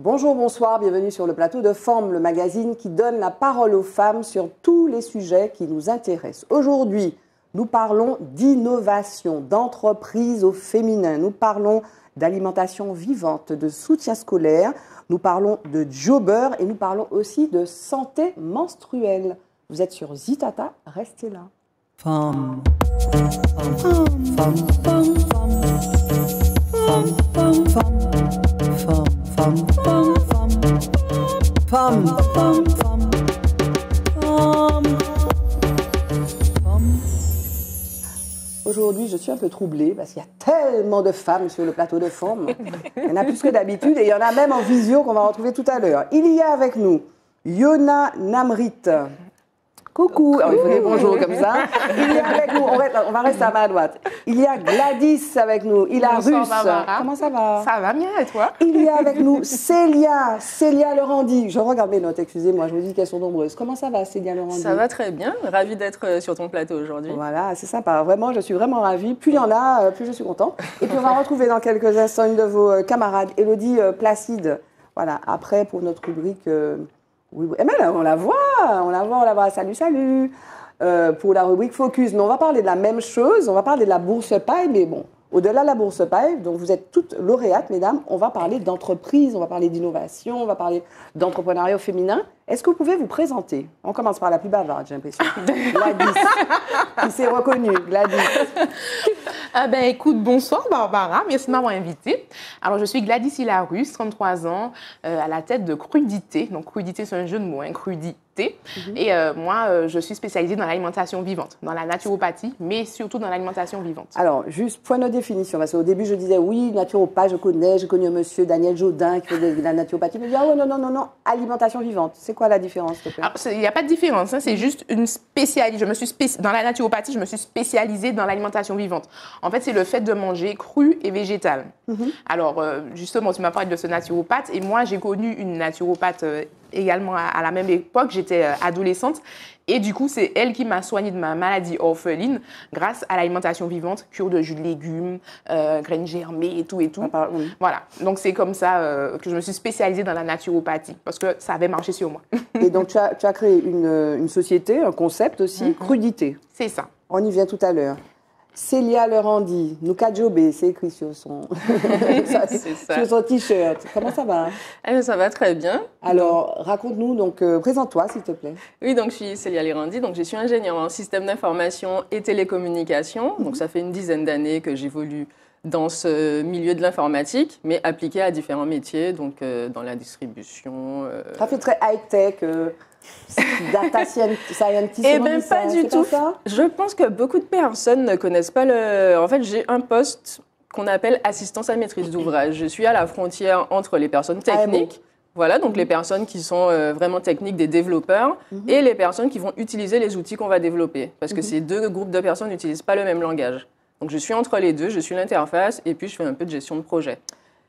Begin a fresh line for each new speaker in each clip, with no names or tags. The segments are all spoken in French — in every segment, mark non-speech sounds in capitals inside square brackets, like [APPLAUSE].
Bonjour, bonsoir, bienvenue sur le plateau de Forme, le magazine qui donne la parole aux femmes sur tous les sujets qui nous intéressent. Aujourd'hui, nous parlons d'innovation, d'entreprise au féminin. Nous parlons d'alimentation vivante, de soutien scolaire. Nous parlons de jobber et nous parlons aussi de santé menstruelle. Vous êtes sur Zitata, restez là. Femme. Femme. Femme. Aujourd'hui, je suis un peu troublée parce qu'il y a tellement de femmes sur le plateau de forme. Il y en a plus que d'habitude et il y en a même en visio qu'on va retrouver tout à l'heure. Il y a avec nous Yona Namrit. Coucou, il faut dire bonjour comme ça. [LAUGHS] Il y a avec nous, on, va rester à ma droite. Il y a Gladys avec nous, il a Russe. Comment ça va?
Ça va bien et toi?
Il y a avec nous Célia, Célia Laurenti. Je regarde mes notes, excusez-moi, je vous dis qu'elles sont nombreuses. Comment ça va Célia Laurenti?
Ça va très bien, ravie d'être euh, sur ton plateau aujourd'hui.
Voilà, c'est sympa, vraiment, je suis vraiment ravie. Plus il y en a, euh, plus je suis contente. Et puis on va retrouver dans quelques instants une de vos euh, camarades, Elodie Placide. Voilà, après pour notre rubrique... Oui, oui. Eh ben, on la voit, on la voit, on la voit. Salut, salut. Euh, pour la rubrique Focus. Mais on va parler de la même chose. On va parler de la bourse paille, mais bon, au-delà de la bourse paille, donc vous êtes toutes lauréates, mesdames, on va parler d'entreprise, on va parler d'innovation, on va parler d'entrepreneuriat féminin. Est-ce que vous pouvez vous présenter? On commence par la plus bavarde, j'ai l'impression. Gladys, [LAUGHS] qui s'est reconnue, Gladys.
Ah ben, écoute, bonsoir Barbara, merci de m'avoir invitée. Alors, je suis Gladys Hilarus, 33 ans, euh, à la tête de Crudité. Donc, Crudité, c'est un jeu de mots, hein, crudité. Mhm. Et euh, moi, euh, je suis spécialisée dans l'alimentation vivante, dans la naturopathie, mais surtout dans l'alimentation vivante.
Alors, juste point de définition, parce qu'au début, je disais oui, naturopathe, je connais, je connais un monsieur Daniel Jodin qui fait de la naturopathie. Mais dit, oh non, non, non, non, alimentation vivante. C'est quoi la différence
Il n'y a pas de différence, hein, c'est juste une spécialité. Je me suis Dans la naturopathie, je me suis spécialisée dans l'alimentation vivante. En fait, c'est le fait de manger cru et végétal. Mhm. Alors, euh, justement, tu m'as parlé de ce naturopathe, et moi, j'ai connu une naturopathe également à, la même époque, j'étais euh, adolescente. Et du coup, c'est elle qui m'a soignée de ma maladie orpheline grâce à l'alimentation vivante, cure de jus de légumes, euh, graines germées et tout et tout. Ah, voilà. Donc, c'est comme ça euh, que je me suis spécialisée dans la naturopathie parce que ça avait marché sur moi. [LAUGHS]
et donc, tu as, tu as créé une, une, société, un concept aussi, mm-hmm. crudité.
C'est ça.
On y vient tout à l'heure. Célia Lerandi, Nuka Jobé, c'est écrit sur son, [LAUGHS] [LAUGHS] son t-shirt. Comment ça va?
Eh, Ça va très bien.
Alors, raconte-nous, donc, euh, présente-toi, s'il te plaît.
Oui, donc je suis Célia Lerandi, donc je suis ingénieure en système d'information et télécommunication. Donc, ça fait une dizaine d'années que j'évolue dans ce milieu de l'informatique, mais appliqué à différents métiers, donc euh, dans la distribution.
Euh... Ça fait très high-tech. Data scientist
Eh bien, pas du tout. je pense que beaucoup de personnes ne connaissent pas le. En fait, j'ai un poste qu'on appelle assistance à maîtrise d'ouvrage. Je suis à la frontière entre les personnes ah, techniques. Voilà, donc les personnes qui sont euh, vraiment techniques, des développeurs, mhm. et les personnes qui vont utiliser les outils qu'on va développer. Parce que mhm. ces deux groupes de personnes n'utilisent pas le même langage. Donc je suis entre les deux, je suis l'interface, et puis je fais un peu de gestion de projet.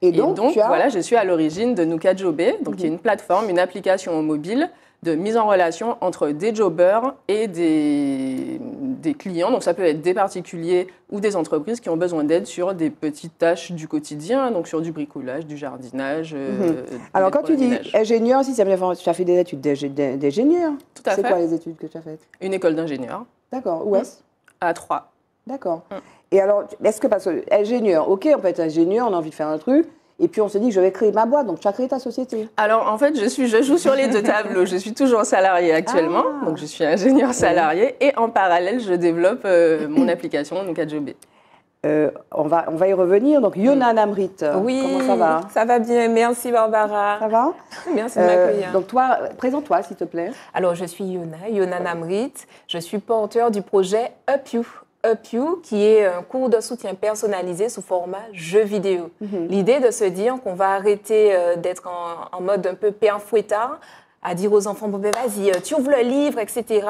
Et donc, voilà, je suis à l'origine de Nuka Jobé, donc qui est mhm. une plateforme, une application mobile de mise en relation entre des jobbers et des, des, clients. Donc ça peut être des particuliers ou des entreprises qui ont besoin d'aide sur des petites tâches du quotidien, donc sur du bricolage, du jardinage.
Euh, mhm. Alors quand tu dis ingénieur, si tu as fait des études d'ingénieur.
Tout à
fait. C'est quoi les études que tu as faites?
Une école d'ingénieur.
D'accord. Où est-ce?
À Troyes.
D'accord. Mm. Et alors, est-ce que parce que ingénieur, ok, on peut être ingénieur, on a envie de faire un truc, et puis on se dit que je vais créer ma boîte. Donc tu as créé ta société.
Alors en fait, je, suis, je joue sur les deux tableaux. Je suis toujours salarié actuellement, ah. donc je suis ingénieur salarié. Et en parallèle, je développe euh, mon [COUGHS] application, donc Adjobé.
Euh, on, va, on va y revenir. Donc, Yona Namrit,
oui,
comment ça va?
Ça va bien, merci Barbara.
Ça va?
Merci de m'accueillir.
Euh, donc, toi, présente-toi s'il te plaît.
Alors, je suis Yona, Yona Namrit. Je suis porteur du projet Up You. Up You, qui est un cours de soutien personnalisé sous format jeu vidéo. Mhm. L'idée de se dire qu'on va arrêter euh, d'être en, mode un peu père fouettard, à dire aux enfants, bon ben vas-y, euh, tu ouvres le livre, etc.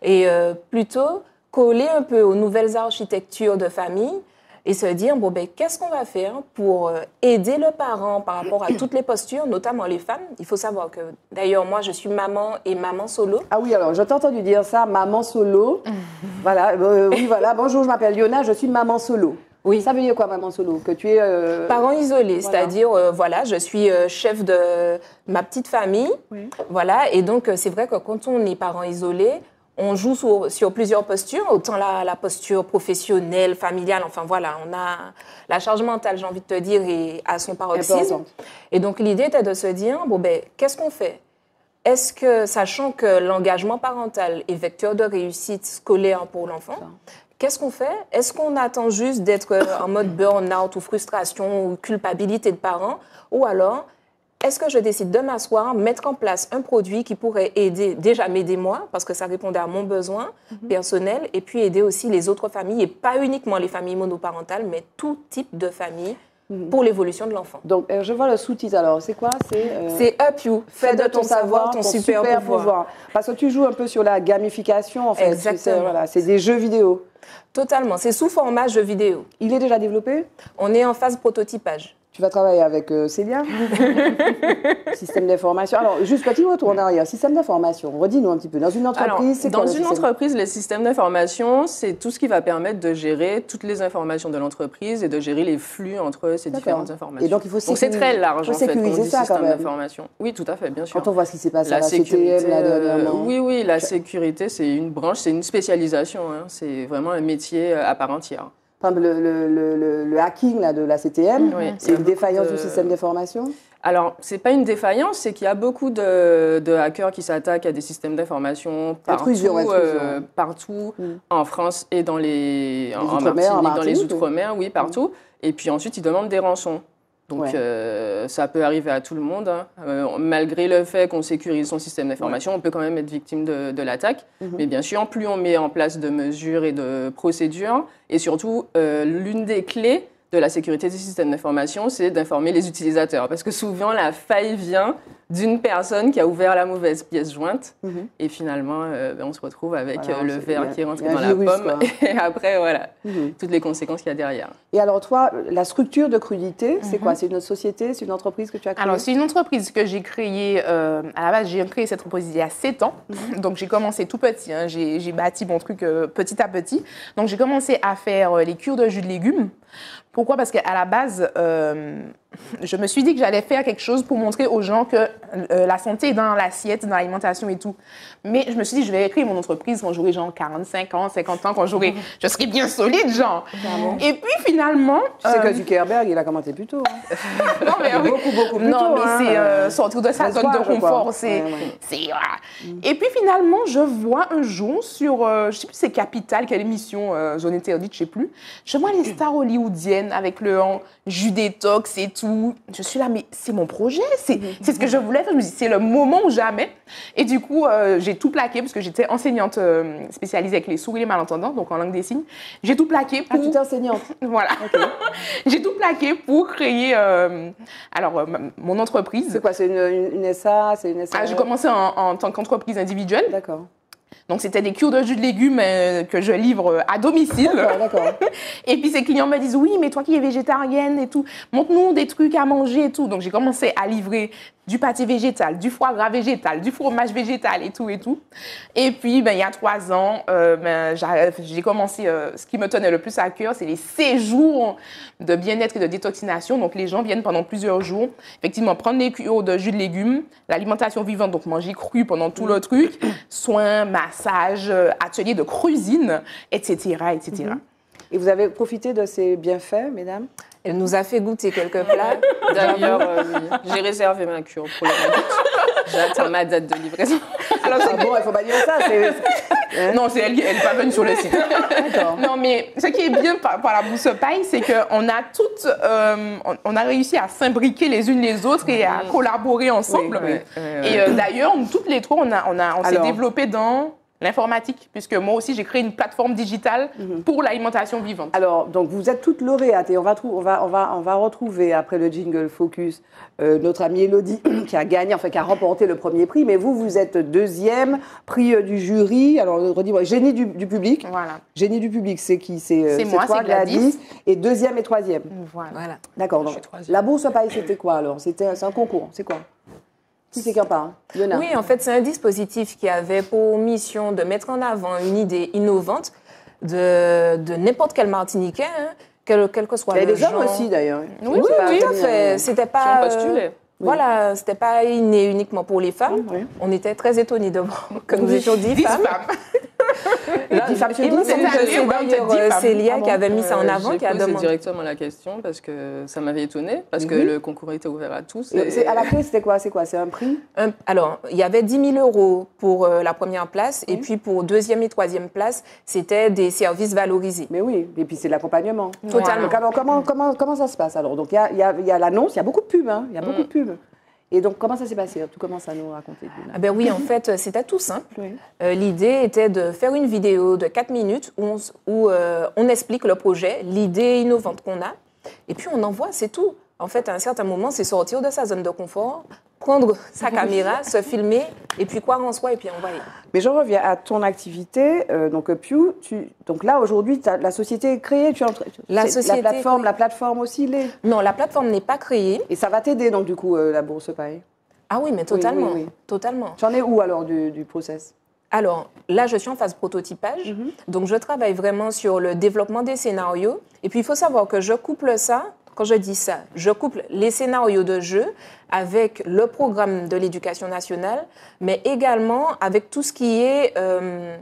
Et euh, plutôt coller un peu aux nouvelles architectures de famille et se dire, bon, ben, qu'est-ce qu'on va faire pour euh, aider le parent par rapport à toutes les postures, notamment les femmes? Il faut savoir que, d'ailleurs, moi, je suis maman et maman solo.
Ah oui, alors, je t'ai entendu dire ça, maman solo. [LAUGHS] voilà, euh, oui, voilà. Bonjour, je m'appelle Liona, je suis maman solo. Oui. Ça veut dire quoi, maman solo? Que tu es.
Euh, Parent isolé, c'est-à-dire, euh, voilà, je suis euh, chef de ma petite famille. Oui. Voilà, et donc c'est vrai que quand on est parent isolé, on joue sur, plusieurs postures, autant la, posture professionnelle, familiale, enfin voilà, on a la charge mentale, j'ai envie de te dire, et à son paroxysme. Et donc l'idée était de se dire, bon ben, qu'est-ce qu'on fait? Est-ce que, sachant que l'engagement parental est vecteur de réussite scolaire pour l'enfant, Qu'est-ce qu'on fait? Est-ce qu'on attend juste d'être en mode burn-out ou frustration ou culpabilité de parents? Ou alors, est-ce que je décide de m'asseoir, mettre en place un produit qui pourrait aider, déjà m'aider moi, parce que ça répondait à mon besoin mhm. personnel, et puis aider aussi les autres familles, et pas uniquement les familles monoparentales, mais tout type de famille mhm. pour l'évolution de l'enfant.
Donc, euh, je vois le sous-titre alors. C'est quoi?
C'est euh, Up You. Fais, de, ton, savoir ton, super, pouvoir.
Parce que tu joues un peu sur la gamification, en fait. Exactement. Voilà, c'est des jeux vidéo.
Totalement. C'est sous format jeu vidéo.
Il est déjà développé?
On est en phase prototypage.
Tu vas travailler avec euh, Célia [LAUGHS] Système d'information. Alors, juste petit retour en arrière. Système d'information, redis-nous un petit peu. Dans une entreprise, c'est
Dans une entreprise, le système d'information, c'est tout ce qui va permettre de gérer toutes les informations de l'entreprise et de gérer les flux entre ces différentes informations.
Et donc, il faut
c'est très large, en fait,
sécuriser ça,
système d'information. Oui, tout à fait, bien sûr.
Quand on voit ce qui s'est passé la à la sécurité, CTM,
euh, Oui, oui, la sécurité, c'est une branche, c'est une spécialisation. Hein. C'est vraiment un métier euh, à part entière
le, hacking là, de la CTM, c'est une défaillance du système d'information
alors, ce n'est pas une défaillance, c'est qu'il y a beaucoup de, hackers qui s'attaquent à des systèmes d'information partout, euh, partout mm. en France et dans les,
en, Martinique,
dans les Outre-mer, oui, partout. Et puis ensuite, ils demandent des rançons. Donc euh, ça peut arriver à tout le monde. Hein. Euh, malgré le fait qu'on sécurise son système d'information, on peut quand même être victime de, l'attaque. Mhm. Mais bien sûr, plus on met en place de mesures et de procédures, et surtout, euh, l'une des clés de la sécurité des systèmes d'information, c'est d'informer les utilisateurs. Parce que souvent, la faille vient d'une personne qui a ouvert la mauvaise pièce jointe. Mhm. Et finalement, euh, ben, on se retrouve avec euh, le verre qui est rentré dans la pomme. [LAUGHS] Et après, voilà, mhm. toutes les conséquences qu'il y a derrière.
Et alors, toi, la structure de Crudité, c'est quoi? Mhm. C'est une société? C'est une entreprise que tu as créée?
Alors, c'est une entreprise que j'ai créée. Euh, à la base, j'ai créé cette entreprise il y a 7 ans. [LAUGHS] Donc, j'ai commencé tout petit. Hein. J'ai bâti mon truc petit à petit. Donc, j'ai commencé à faire les cures de jus de légumes. Pourquoi? Parce qu'à la base, je me suis dit que j'allais faire quelque chose pour montrer aux gens que euh, la santé est dans l'assiette, dans l'alimentation et tout. Mais je me suis dit, je vais créer mon entreprise quand j'aurai genre 45 ans, 50 ans, quand j'aurai, [LAUGHS] je serai bien solide, genre. Et puis finalement.
Tu sais que euh, Zuckerberg, il a commenté plus tôt. Hein. [LAUGHS]
non, mais beaucoup, beaucoup plus non, mais hein. c'est euh, sortir de sa zone de confort. C'est, Et puis finalement, je vois un jour sur, je sais plus c'est Capital, quelle émission, Zone Interdite, je sais plus. Je vois les [CLEARS THROAT] stars hollywoodiennes avec le jus détox et tout. Je suis là, mais c'est mon projet, c'est, c'est ce que je voulais faire. Je me dis, c'est le moment ou jamais. Et du coup, euh, j'ai tout plaqué parce que j'étais enseignante euh, spécialisée avec les souris et les malentendants, donc en langue des signes. J'ai tout plaqué
pour. Ah, tu es enseignante [LAUGHS]
Voilà. [LAUGHS] j'ai tout plaqué pour créer euh, alors, mon entreprise.
C'est quoi C'est une, une, SA C'est une
SA ah, J'ai commencé en, en tant qu'entreprise individuelle.
D'accord.
Donc, c'était des cures de jus de légumes euh, que je livre euh, à domicile.
D'accord, [LAUGHS]
et puis, ces clients me disent Oui, mais toi qui es végétarienne et tout, montre-nous des trucs à manger et tout. Donc, j'ai commencé à livrer du pâté végétal, du foie gras végétal, du fromage végétal et tout et tout. Et puis, ben, il y a trois ans, euh, ben, j'ai commencé, ce qui me tenait le plus à cœur, c'est les séjours de bien-être et de détoxination. Donc, les gens viennent pendant plusieurs jours, effectivement, prendre les cures de jus de légumes, l'alimentation vivante, donc manger cru pendant tout le truc, soins, massage, atelier de cuisine, etc., etc. Mhm.
Et vous avez profité de ces bienfaits, mesdames?
Elle nous a fait goûter quelques plats. [LAUGHS]
D'ailleurs, euh, j'ai réservé ma cure pour le J'attends ma date de livraison.
Alors, ah bon, il faut pas dire ça.
Hein non, c'est elle, elle n'est pas venue sur le site. non, mais ce qui est bien par, la Bousse Paille, c'est qu'on a toutes, euh, on, a réussi à s'imbriquer les unes les autres et à collaborer ensemble. et euh, d'ailleurs, toutes les trois, on, a, on, a, on s'est développé dans l'informatique, puisque moi aussi j'ai créé une plateforme digitale mhm. pour l'alimentation vivante.
Alors, donc vous êtes toutes lauréates et on va, on va, on va, on va retrouver après le jingle Focus euh, notre amie Elodie [CLEARS THROAT] qui a gagné, enfin qui a remporté le premier prix, mais vous, vous êtes deuxième, prix euh, du jury, alors redis génie du, public.
Voilà.
Génie du public, c'est qui? C'est euh,
moi, c'est Gladys.
Et deuxième et troisième.
Voilà.
D'accord, donc la bourse à Paris, c'était quoi alors? C'était un concours, c'est quoi? Hein?
Oui, en fait, c'est un dispositif qui avait pour mission de mettre en avant une idée innovante de, de n'importe quel Martiniquais hein, quel, que soit
Il y a des hommes aussi d'ailleurs.
Oui, oui, oui, fait. C'était pas. Voilà, c'était pas inné uniquement pour les femmes. On était très étonnés de voir que nous étions dix femmes. [LAUGHS]
c'est Célia qui avait mis ça en avant, qui a demandé directement la question parce que ça m'avait étonnée, parce que le concours était ouvert à tous.
À la clé, c'était quoi? C'est quoi? C'est un prix?
Alors, il y avait 10 000 euros pour la première place, et puis pour deuxième et troisième place, c'était des services valorisés.
Mais oui, et puis c'est de l'accompagnement.
Totalement.
alors, comment, comment, comment ça se passe alors? Donc, il y a, y a l'annonce, il y a beaucoup de pubs, il y a beaucoup de pubs. Et donc, comment ça s'est passé? Tu commences à nous raconter.
Ah ben oui, en fait, c'était tout simple. Euh, l'idée était de faire une vidéo de 4 minutes où, on, où euh, on explique le projet, l'idée innovante qu'on a, et puis on envoie, c'est tout. En fait, à un certain moment, c'est sortir de sa zone de confort, prendre sa caméra, [LAUGHS] se filmer, et puis quoi en soi, et puis envoyer.
Mais je reviens à ton activité. Euh, donc, Pew, tu, donc là, aujourd'hui, la société est créée. Tu la, société la plateforme, la plateforme aussi l'est
Non, la plateforme n'est pas créée.
Et ça va t'aider, donc, du coup, euh, la Bourse Paille
Ah oui, mais totalement. totalement.
Tu en es où, alors, du, du process?
Alors là, je suis en phase prototypage. Mhm. Donc, je travaille vraiment sur le développement des scénarios. Et puis, il faut savoir que je couple ça quand je dis ça, je couple les scénarios de jeu avec le programme de l'éducation nationale, mais également avec tout ce qui est euh,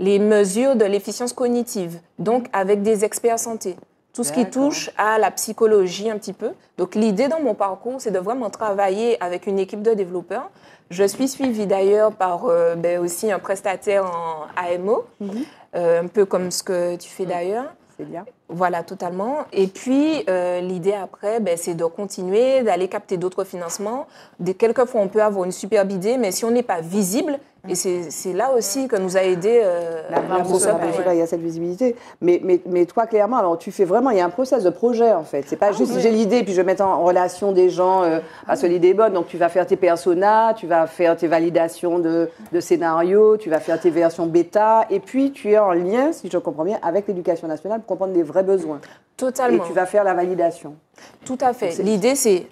les mesures de l'efficience cognitive, donc avec des experts santé. Tout ce qui touche à la psychologie un petit peu. Donc l'idée dans mon parcours, c'est de vraiment travailler avec une équipe de développeurs. Je suis suivie d'ailleurs par euh, ben, aussi un prestataire en AMO, mhm. euh, un peu comme ce que tu fais d'ailleurs.
C'est bien.
Voilà, totalement. Et puis, euh, l'idée après, ben, c'est de continuer, d'aller capter d'autres financements. Des, quelquefois, on peut avoir une superbe idée, mais si on n'est pas visible, et c'est là aussi que nous a aidé euh,
la, la, Il y a cette visibilité. Mais, mais, mais, toi, clairement, alors tu fais vraiment, il y a un process de projet en fait. C'est pas ah juste j'ai l'idée puis je mets en relation des gens euh, à ce l'idée est bonne. Donc tu vas faire tes personas, tu vas faire tes validations de, de scénarios, tu vas faire tes versions bêta, et puis tu es en lien, si je comprends bien, avec l'éducation nationale pour comprendre les vrais besoins.
Totalement.
Et tu vas faire la validation.
Tout à fait. L'idée, c'est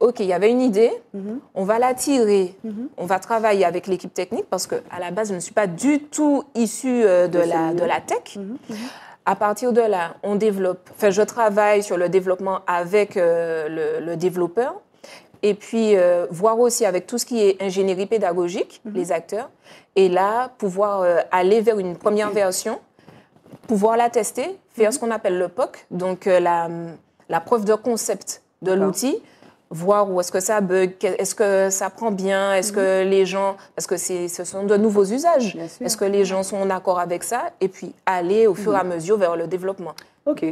OK, il y avait une idée, mhm. on va la tirer, mhm. on va travailler avec l'équipe technique parce qu'à la base, je ne suis pas du tout issue euh, de, la, de la tech. Mhm. À partir de là, on développe, enfin, je travaille sur le développement avec euh, le, développeur et puis euh, voir aussi avec tout ce qui est ingénierie pédagogique, les acteurs, et là, pouvoir aller vers une première [CLEARS THROAT] version, pouvoir la tester, faire ce qu'on appelle le POC, donc la, la preuve de concept de l'outil voir où est-ce que ça bug, est-ce que ça prend bien, est-ce que mhm. les gens, parce que ce sont de nouveaux usages, est-ce que les gens sont en accord avec ça, et puis aller au fur et à mhm. mesure vers le développement.
Ok.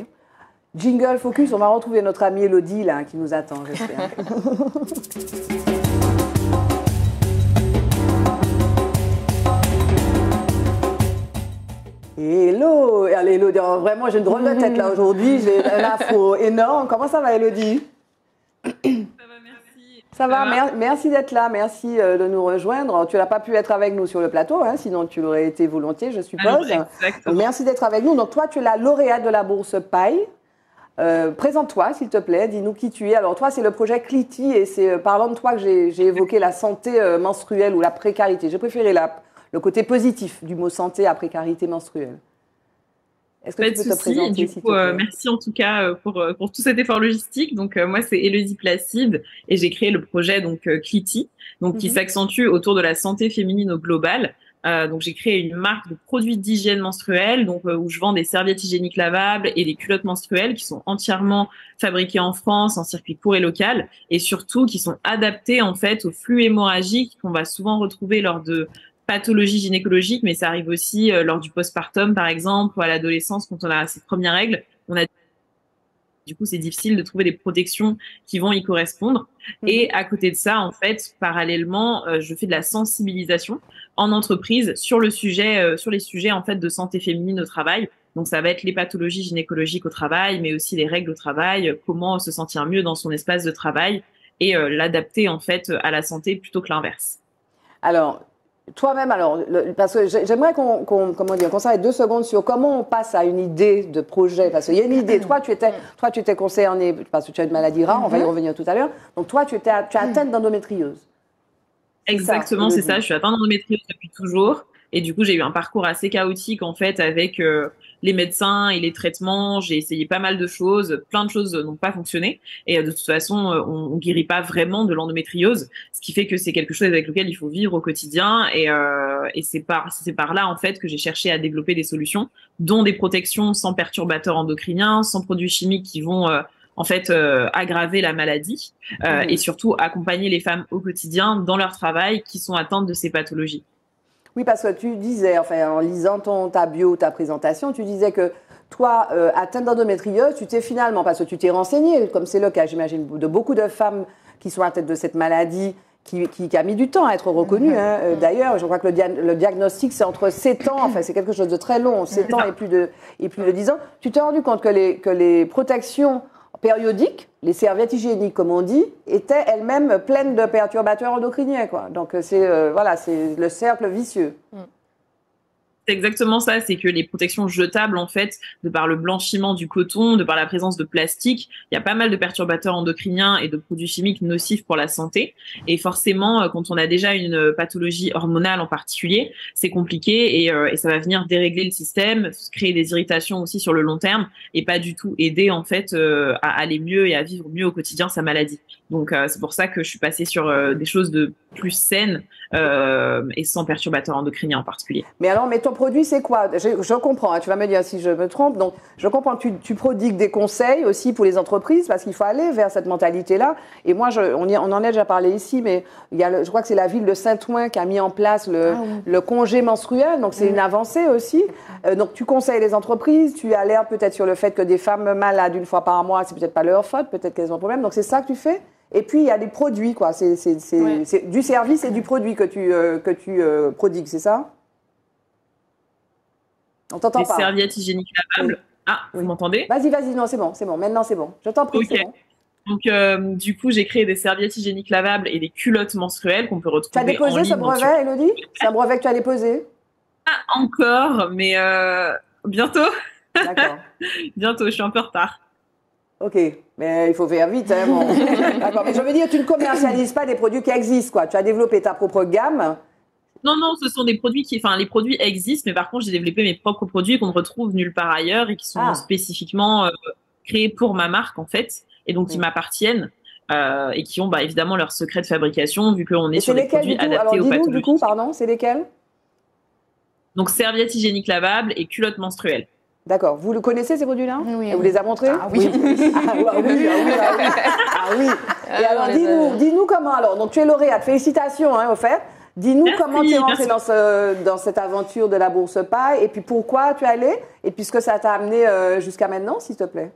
Jingle Focus, on va retrouver notre amie Elodie là, qui nous attend, j'espère. [LAUGHS] Hello Allez, Elodie, vraiment, j'ai une drôle de tête là [LAUGHS] aujourd'hui, j'ai un afro énorme. Comment ça va, Elodie? Ça va, merci d'être là, merci euh, de nous rejoindre. Tu n'as pas pu être avec nous sur le plateau, hein, sinon tu l'aurais été volontiers, je suppose. merci d'être avec nous. Donc toi, tu es la lauréate de la bourse Paille. Euh, présente-toi, s'il te plaît, dis-nous qui tu es. Alors toi, c'est le projet Cliti et c'est euh, parlant de toi que j'ai évoqué la santé menstruelle ou la précarité. J'ai préféré la, le côté positif du mot santé à précarité menstruelle.
Est-ce que tu peux te présenter, du coup, euh, merci en tout cas euh, pour, euh, pour tout cet effort logistique. Donc moi c'est Elodie Placide et j'ai créé le projet donc Cliti, donc qui mhm. s'accentue autour de la santé féminine au global. donc j'ai créé une marque de produits d'hygiène menstruelle, donc où je vends des serviettes hygiéniques lavables et des culottes menstruelles qui sont entièrement fabriquées en France en circuit court et local et surtout qui sont adaptées en fait au flux hémorragique qu'on va souvent retrouver lors de pathologie gynécologique, mais ça arrive aussi euh, lors du postpartum, par exemple, ou à l'adolescence, quand on a ses premières règles. On a du coup, c'est difficile de trouver des protections qui vont y correspondre. Mhm. Et à côté de ça, en fait, parallèlement, euh, je fais de la sensibilisation en entreprise sur le sujet, euh, sur les sujets en fait de santé féminine au travail. Donc, ça va être les pathologies gynécologiques au travail, mais aussi les règles au travail, comment se sentir mieux dans son espace de travail et l'adapter en fait à la santé plutôt que l'inverse.
Alors, toi-même, alors, parce que j'aimerais qu'on comment dire, qu'on s'arrête deux secondes sur comment on passe à une idée de projet. Parce qu'il y a une idée. Toi, tu étais, toi, tu étais concerné parce que tu as une maladie rare. On va y mhm. revenir tout à l'heure. Donc, toi, tu étais, tu es atteinte d'endométriose.
Exactement, c'est ça. Je suis atteinte d'endométriose depuis toujours. Et du coup, j'ai eu un parcours assez chaotique en fait avec euh, les médecins et les traitements. J'ai essayé pas mal de choses, plein de choses n'ont pas fonctionné. Et euh, de toute façon, euh, on, on guérit pas vraiment de l'endométriose, ce qui fait que c'est quelque chose avec lequel il faut vivre au quotidien. Et, et c'est par c'est par là en fait que j'ai cherché à développer des solutions, dont des protections sans perturbateurs endocriniens, sans produits chimiques qui vont en fait aggraver la maladie mmh. et surtout accompagner les femmes au quotidien dans leur travail qui sont atteintes de ces pathologies.
Oui, parce que tu disais, enfin, en lisant ton, ta bio, ta présentation, tu disais que toi, euh, atteinte d'endométriose, tu t'es finalement, parce que tu t'es renseigné, comme c'est le cas, j'imagine, de beaucoup de femmes qui sont atteintes de cette maladie, qui, qui, a mis du temps à être reconnue. Hein. Euh, d'ailleurs, je crois que le, le diagnostic, c'est entre 7 ans, enfin, c'est quelque chose de très long, 7 ans et plus de, et plus de 10 ans. Tu t'es rendu compte que les, que les protections périodiques, les serviettes hygiéniques, comme on dit, étaient elles-mêmes pleines de perturbateurs endocriniens. Quoi. Donc, c'est euh, voilà, c'est le cercle vicieux. Mm.
C'est exactement ça, c'est que les protections jetables, en fait, de par le blanchiment du coton, de par la présence de plastique, il y a pas mal de perturbateurs endocriniens et de produits chimiques nocifs pour la santé. Et forcément, euh, quand on a déjà une pathologie hormonale en particulier, c'est compliqué et, euh, et, ça va venir dérégler le système, créer des irritations aussi sur le long terme et pas du tout aider, en fait, euh, à aller mieux et à vivre mieux au quotidien sa maladie. Donc, c'est pour ça que je suis passée sur des choses de plus saines et sans perturbateurs endocriniens en particulier.
Mais alors, mettons produit, c'est quoi? Je, comprends, hein, tu vas me dire si je me trompe. Donc, je comprends que tu, tu prodigues des conseils aussi pour les entreprises parce qu'il faut aller vers cette mentalité-là. Et moi, je, on, on, en a déjà parlé ici, mais il y a je crois que c'est la ville de Saint-Ouen qui a mis en place le, ah le congé menstruel. Donc, c'est une avancée aussi. Euh, donc, tu conseilles les entreprises, tu alertes peut-être sur le fait que des femmes malades une fois par mois, c'est peut-être pas leur faute, peut-être qu'elles ont un problème. Donc, c'est ça que tu fais? Et puis, il y a des produits, quoi. C'est du service et du produit que tu, euh, que tu euh, prodigues, c'est ça?
On t'entend pas. Les serviettes hygiéniques lavables. Ah, vous m'entendez?
Vas-y, vas-y, non, c'est bon, c'est bon. Maintenant, c'est bon. Je t'en prie, c'est bon.
Donc, euh, du coup, j'ai créé des serviettes hygiéniques lavables et des culottes menstruelles qu'on peut retrouver. Tu
as déposé ce brevet, Elodie? C'est un brevet que tu as déposé?
Pas encore, mais euh, bientôt. D'accord. [LAUGHS] bientôt, je suis un peu en retard.
Ok, mais il faut faire vite. Hein, [LAUGHS] D'accord, mais je veux dire, tu ne commercialises pas des produits qui existent, quoi. Tu as développé ta propre gamme
non, non, ce sont des produits qui, enfin, les produits existent, mais par contre, j'ai développé mes propres produits qu'on ne retrouve nulle part ailleurs et qui sont ah. spécifiquement euh, créés pour ma marque, en fait, et donc qui m'appartiennent. Euh, et qui ont bah, évidemment leur secret de fabrication, vu qu'on est sur des produits adaptés aux pathologies.
du coup, pardon, c'est lesquels?
Donc, serviettes hygiéniques lavables et culottes menstruelles.
D'accord. Vous le connaissez ces produits-là
Oui.
vous les a montrés
Ah oui.
ah, oui, ah oui, ah oui. [LAUGHS] Ah oui. Et alors, dis-nous, dis-nous comment alors. Donc, tu es lauréate. Félicitations, hein, au fait. Dis-nous comment tu es rentrée dans, ce, dans, cette aventure de la bourse paille et puis pourquoi tu es allée et puis ce que ça t'a amené euh, jusqu'à maintenant, s'il te plaît.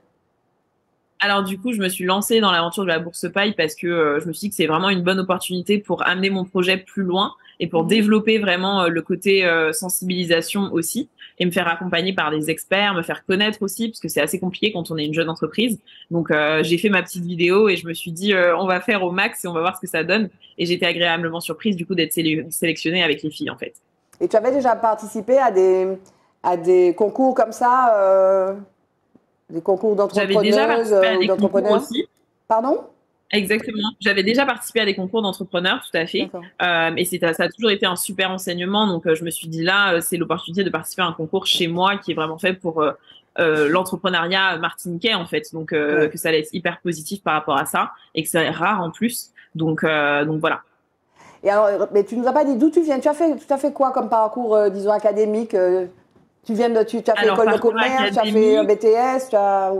Alors du coup, je me suis lancée dans l'aventure de la bourse paille parce que euh, je me suis dit que c'est vraiment une bonne opportunité pour amener mon projet plus loin et pour mhm. développer vraiment euh, le côté sensibilisation aussi et me faire accompagner par des experts, me faire connaître aussi, parce que c'est assez compliqué quand on est une jeune entreprise. Donc euh, j'ai fait ma petite vidéo et je me suis dit euh, on va faire au max et on va voir ce que ça donne. Et j'étais agréablement surprise du coup d'être sélectionnée avec les filles en fait.
Et tu avais déjà participé à des, à des concours comme ça, euh, des concours d'entrepreneuses ou d'entrepreneurs aussi. Pardon?
Exactement. J'avais déjà participé à des concours d'entrepreneurs, tout à fait. Euh, et ça a toujours été un super enseignement. Donc, euh, je me suis dit là, euh, c'est l'opportunité de participer à un concours chez moi qui est vraiment fait pour euh, l'entrepreneuriat martiniquais, en fait. Donc, que ça allait être hyper positif par rapport à ça et que c'est rare en plus. Donc, donc voilà.
Et alors, mais tu nous as pas dit d'où tu viens. Tu as fait, tu as fait quoi comme parcours, disons, académique Tu viens de, tu, as fait école de commerce, tu as fait BTS, tu as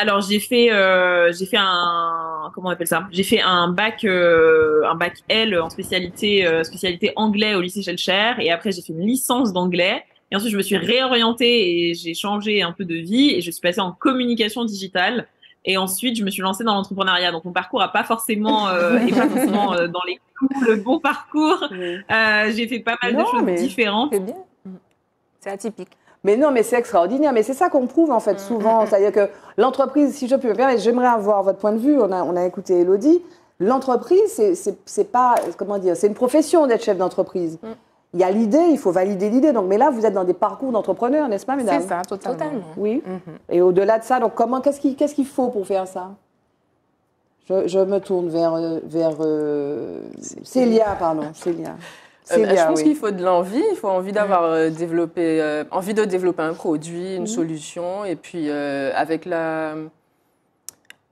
alors j'ai fait euh, j'ai fait un comment on appelle ça? J'ai fait un bac euh, un bac L en spécialité euh, spécialité anglais au lycée Schellcher et après j'ai fait une licence d'anglais. Et ensuite je me suis réorientée et j'ai changé un peu de vie. Et je suis passée en communication digitale. Et ensuite je me suis lancée dans l'entrepreneuriat. Donc mon parcours a pas forcément [LAUGHS] pas forcément dans les coups le bon parcours. J'ai fait pas mal de choses différentes.
c'est bien. C'est atypique
mais non, mais c'est extraordinaire. Mais c'est ça qu'on prouve, en fait, mm, souvent. Mm, mm. C'est-à-dire que l'entreprise, si je peux me permettre, j'aimerais avoir votre point de vue. On a, on a écouté Elodie. L'entreprise, c'est pas, comment dire, c'est une profession d'être chef d'entreprise. Il y a l'idée, il faut valider l'idée. Donc, mais là, vous êtes dans des parcours d'entrepreneurs, n'est-ce pas, mesdames?
C'est ça, totalement.
Oui. Mm-hmm. Et au-delà de ça, donc comment, qu'est-ce qu'il ce qu'il faut pour faire ça? Je, je, me tourne vers, vers euh, Célia, pardon, Célia.
Je pense qu'il faut de l'envie, il faut envie d'avoir développé, envie de développer un produit, une mhm. solution, et puis avec la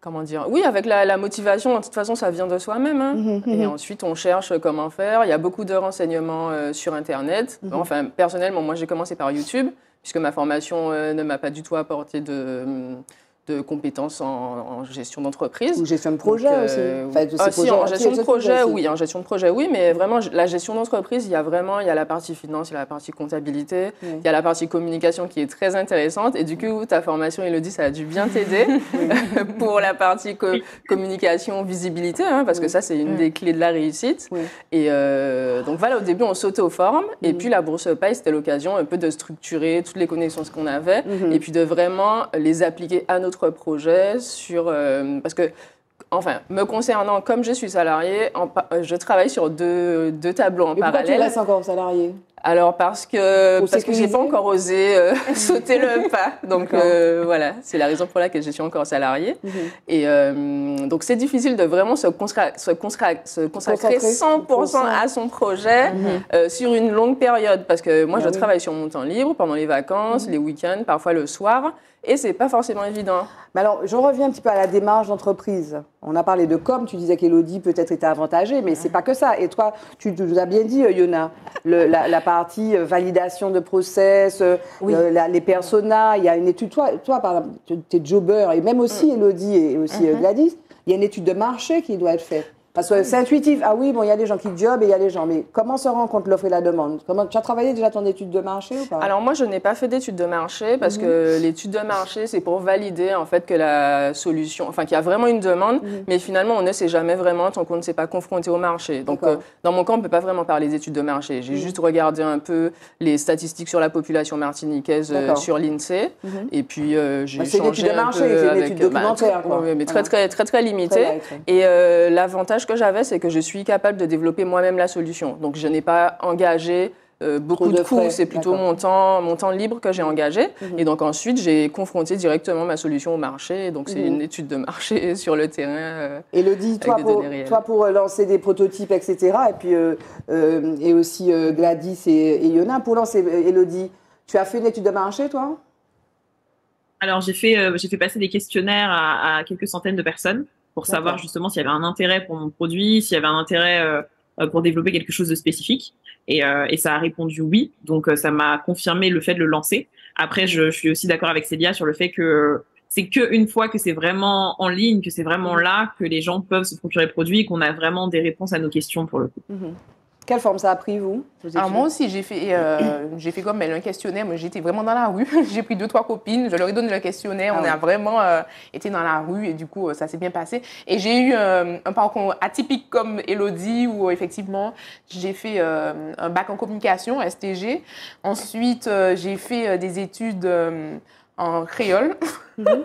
comment dire Oui, avec la, motivation, de toute façon, ça vient de soi-même. Hein. Mhm, mhm. Et ensuite, on cherche comment faire. Il y a beaucoup de renseignements euh, sur Internet. Mhm. Enfin, personnellement, moi, j'ai commencé par YouTube, puisque ma formation euh, ne m'a pas du tout apporté de de compétences en, gestion d'entreprise.
Ou gestion de projet aussi.
Euh, ah, en gestion de projet, oui, en gestion de projet, oui, mais vraiment la gestion d'entreprise, il y a vraiment, il y a la partie finance, il y a la partie comptabilité, il y a la partie communication qui est très intéressante. Et du coup, ta formation, Elodie, ça a dû bien t'aider [LAUGHS] pour la partie communication, visibilité, hein, parce que ça, c'est une des clés de la réussite. Et euh, donc voilà, au début, on s'auto-forme, et puis la bourse paille, c'était l'occasion un peu de structurer toutes les connaissances qu'on avait, mhm. et puis de vraiment les appliquer à notre projet sur... Euh, parce que enfin, me concernant, comme je suis salarié, euh, je travaille sur deux, deux tableaux en parallèle. Pourquoi
tu restes encore salarié
alors parce que parce que j'ai pas encore osé euh, [LAUGHS] sauter le [LAUGHS] pas. Donc voilà, c'est la raison pour laquelle je suis encore salariée. Mhm. Et donc c'est difficile de vraiment se, se, se consacrer 100% à son projet mhm. sur une longue période parce que moi je travaille sur mon temps libre pendant les vacances, mhm. les week-ends, parfois le soir et c'est pas forcément évident.
Mais alors, je reviens un petit peu à la démarche d'entreprise. On a parlé de com, tu disais qu'Elodie peut-être était avantagée, mais c'est pas que ça. Et toi, tu nous as bien dit, euh, Yona, la, partie euh, validation de process, euh, les personas, il y a une étude. Toi, toi par exemple, tu es jobber, et même aussi mm. Elodie et aussi mm-hmm. Gladys, il y a une étude de marché qui doit être faite. Parce que c'est intuitif. Ah oui, bon, il y a des gens qui jobent et il y a des gens. Mais comment se rend compte l'offre et la demande? Comment, Tu as travaillé déjà ton étude de marché ou pas?
Alors moi, je n'ai pas fait d'étude de marché parce mhm. que l'étude de marché, c'est pour valider en fait que la solution, enfin qu'il y a vraiment une demande, mhm. mais finalement, on ne sait jamais vraiment tant qu'on ne s'est pas confronté au marché. Donc euh, dans mon cas, on ne peut pas vraiment parler d'études de marché. J'ai mhm. juste regardé un peu les statistiques sur la population martiniquaise euh, sur l'INSEE et puis euh, j'ai bah,
échangé un peu avec... Une bah, documentaire,
mais très, très, très, très, limité. Et l'avantage que j'avais, c'est que je suis capable de développer moi-même la solution. Donc, je n'ai pas engagé euh, beaucoup de, coûts, c'est plutôt mon temps, mon temps libre que j'ai engagé. Mhm. Et donc ensuite, j'ai confronté directement ma solution au marché. Donc c'est mhm. une étude de marché [LAUGHS] sur le terrain. Euh,
Elodie, toi pour, toi pour lancer des prototypes, etc. Et puis euh, euh, et aussi Gladys et, et, Yona pour lancer Elodie. Tu as fait une étude de marché, toi?
Alors j'ai fait j'ai fait passer des questionnaires à, à quelques centaines de personnes pour savoir justement s'il y avait un intérêt pour mon produit, s'il y avait un intérêt euh, euh, pour développer quelque chose de spécifique. Et, euh, et ça a répondu oui. Donc ça m'a confirmé le fait de le lancer. Après, je, je suis aussi d'accord avec Célia sur le fait que c'est que une fois que c'est vraiment en ligne, que c'est vraiment mmh. là que les gens peuvent se procurer le produit, qu'on a vraiment des réponses à nos questions pour le coup.
Mmh. Quelle forme ça a pris, vous,
Alors moi aussi, j'ai fait, euh, [CLEARS THROAT] j'ai fait comme elle, un questionnaire. Moi, j'étais vraiment dans la rue. [LAUGHS] j'ai pris deux, trois copines. Je leur ai donné le questionnaire. Ah on a vraiment euh, été dans la rue et du coup, euh, ça s'est bien passé. Et j'ai eu un parcours atypique comme Elodie où effectivement, j'ai fait un bac en communication, STG. Ensuite, j'ai fait des études en créole, [LAUGHS] mhm.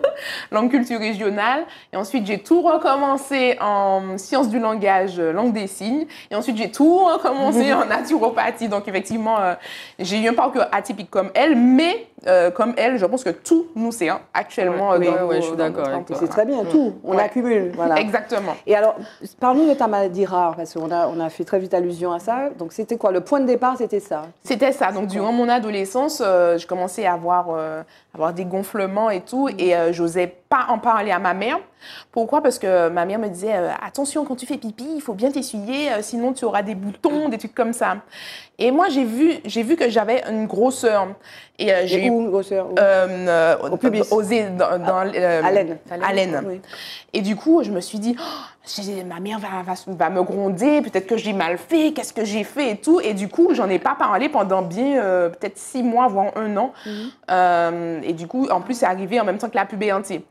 langue culture régionale. Et ensuite, j'ai tout recommencé en sciences du langage, langue des signes. Et ensuite, j'ai tout recommencé [LAUGHS] en naturopathie. Donc, effectivement, euh, j'ai eu un parcours atypique comme elle, mais euh, comme elle, je pense que tout nous sert hein, actuellement.
Oui, je suis d'accord.
C'est très bien, tout. On accumule. Voilà. [LAUGHS]
Exactement.
Et alors, parle-nous de ta maladie rare, parce qu'on a, on a fait très vite allusion à ça. Donc, c'était quoi? Le point de départ, c'était ça?
C'était ça. Donc, durant mon adolescence, euh, je commençais à avoir, avoir des gonflements et tout. Et euh, j'osais pas en parler à ma mère. Pourquoi? Parce que ma mère me disait euh, attention quand tu fais pipi, il faut bien t'essuyer, euh, sinon tu auras des boutons, des trucs comme ça. Et moi j'ai vu j'ai vu que j'avais une grosseur.
Et j'ai où une grosseur
Au pubis. Osé dans, dans l'aine. Et du coup je me suis dit oh, ma mère va, va, va me gronder, peut-être que j'ai mal fait, qu'est-ce que j'ai fait et tout. Et du coup j'en ai pas parlé pendant bien peut-être six mois voire un an. Mhm. et du coup en plus c'est arrivé en même temps que la puberté.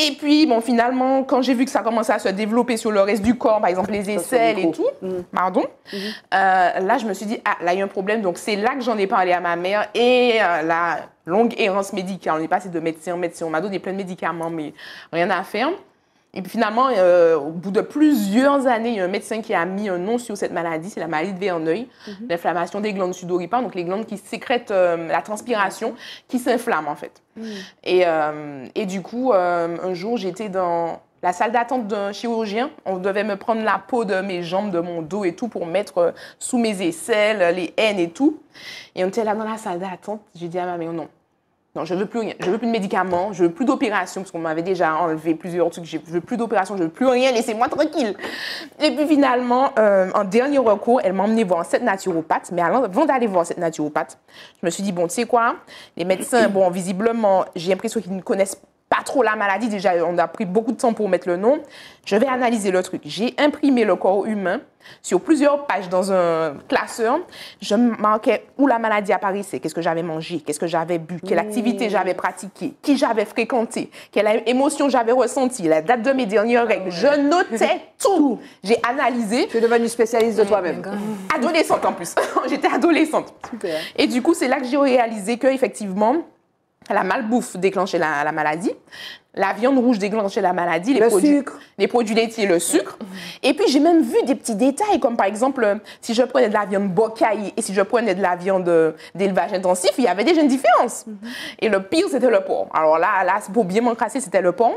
Et puis, bon, finalement, quand j'ai vu que ça commençait à se développer sur le reste du corps, par exemple les aisselles et tout, mm. pardon, mm-hmm. euh, là, je me suis dit, ah, là, il y a un problème. Donc, c'est là que j'en ai parlé à ma mère et euh, la longue errance médicale. On est passé de médecin en médecin. On m'a donné plein de médicaments, mais rien à faire. Et puis finalement, euh, au bout de plusieurs années, il y a un médecin qui a mis un nom sur cette maladie, c'est la maladie de Verneuil, mhm. l'inflammation des glandes sudoripares, donc les glandes qui sécrètent euh, la transpiration, qui s'inflamment en fait. Mhm. Et, euh, et, du coup, un jour, j'étais dans la salle d'attente d'un chirurgien. On devait me prendre la peau de mes jambes, de mon dos et tout pour mettre euh, sous mes aisselles, les haines et tout. Et on était là dans la salle d'attente. J'ai dit à ma mère, non, non, je veux plus rien. Je veux plus de médicaments, je veux plus d'opérations parce qu'on m'avait déjà enlevé plusieurs trucs. Je veux plus d'opérations, je veux plus rien. Laissez-moi tranquille. Et puis finalement, euh, en dernier recours, elle m'a emmené voir cette naturopathe. Mais avant d'aller voir cette naturopathe, je me suis dit bon, tu sais quoi, les médecins, bon, visiblement, j'ai l'impression qu'ils ne connaissent pas trop la maladie. Déjà, on a pris beaucoup de temps pour mettre le nom. Je vais analyser le truc. J'ai imprimé le corps humain sur plusieurs pages dans un classeur. Je marquais où la maladie apparaissait, qu'est-ce que j'avais mangé, qu'est-ce que j'avais bu, quelle activité mmh. j'avais pratiquée, qui j'avais fréquenté, quelle émotion j'avais ressentie, la date de mes dernières règles. Je notais [LAUGHS] tout. J'ai analysé.
Tu es devenue spécialiste de toi-même.
Adolescente en plus. [LAUGHS] J'étais adolescente. Super. Et du coup, c'est là que j'ai réalisé que effectivement, la malbouffe déclenchait la, maladie, la viande rouge déclenchait la maladie,
les, produits,
les produits laitiers, le sucre. Et puis j'ai même vu des petits détails, comme par exemple, si je prenais de la viande bocaille et si je prenais de la viande d'élevage intensif, il y avait déjà une différence. Mhm. Et le pire, c'était le porc. Alors là, là pour bien m'encrasser, c'était le porc.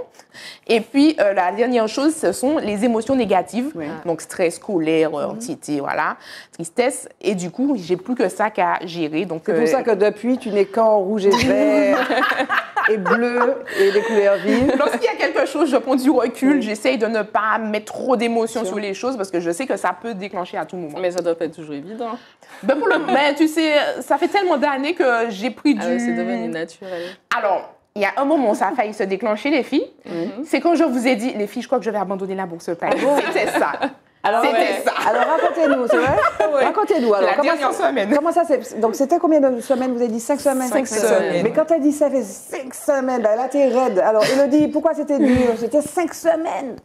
Et puis euh, la dernière chose, ce sont les émotions négatives. Donc stress, colère, mhm. anxiété, voilà, tristesse. Et du coup, j'ai plus que ça qu'à gérer.
C'est pour euh, ça que depuis, tu n'es qu'en rouge et vert. [LAUGHS] et bleu et des couleurs vives.
Lorsqu'il y a quelque chose, je prends du recul, j'essaye de ne pas mettre trop d'émotions sur les choses parce que je sais que ça peut déclencher à tout moment.
Mais ça doit pas être toujours évident.
Ben pour le, mais [LAUGHS] tu sais, ça fait tellement d'années que j'ai pris ah du.
c'est devenu naturel.
Alors, il y a un moment où ça a failli se déclencher, les filles. Mhm. C'est quand je vous ai dit, les filles, je crois que je vais abandonner la bourse. Ah C'était ça. [LAUGHS]
Alors,
ça.
Alors racontez-nous, c'est vrai [LAUGHS] Racontez-nous. Alors,
la comment dernière ça, semaine.
Comment ça Donc c'était combien de semaines? Vous avez dit cinq semaines?
Cinq semaines.
Mais quand elle dit ça fait cinq semaines, elle a été raide. Alors Elodie, pourquoi c'était dur? C'était cinq semaines.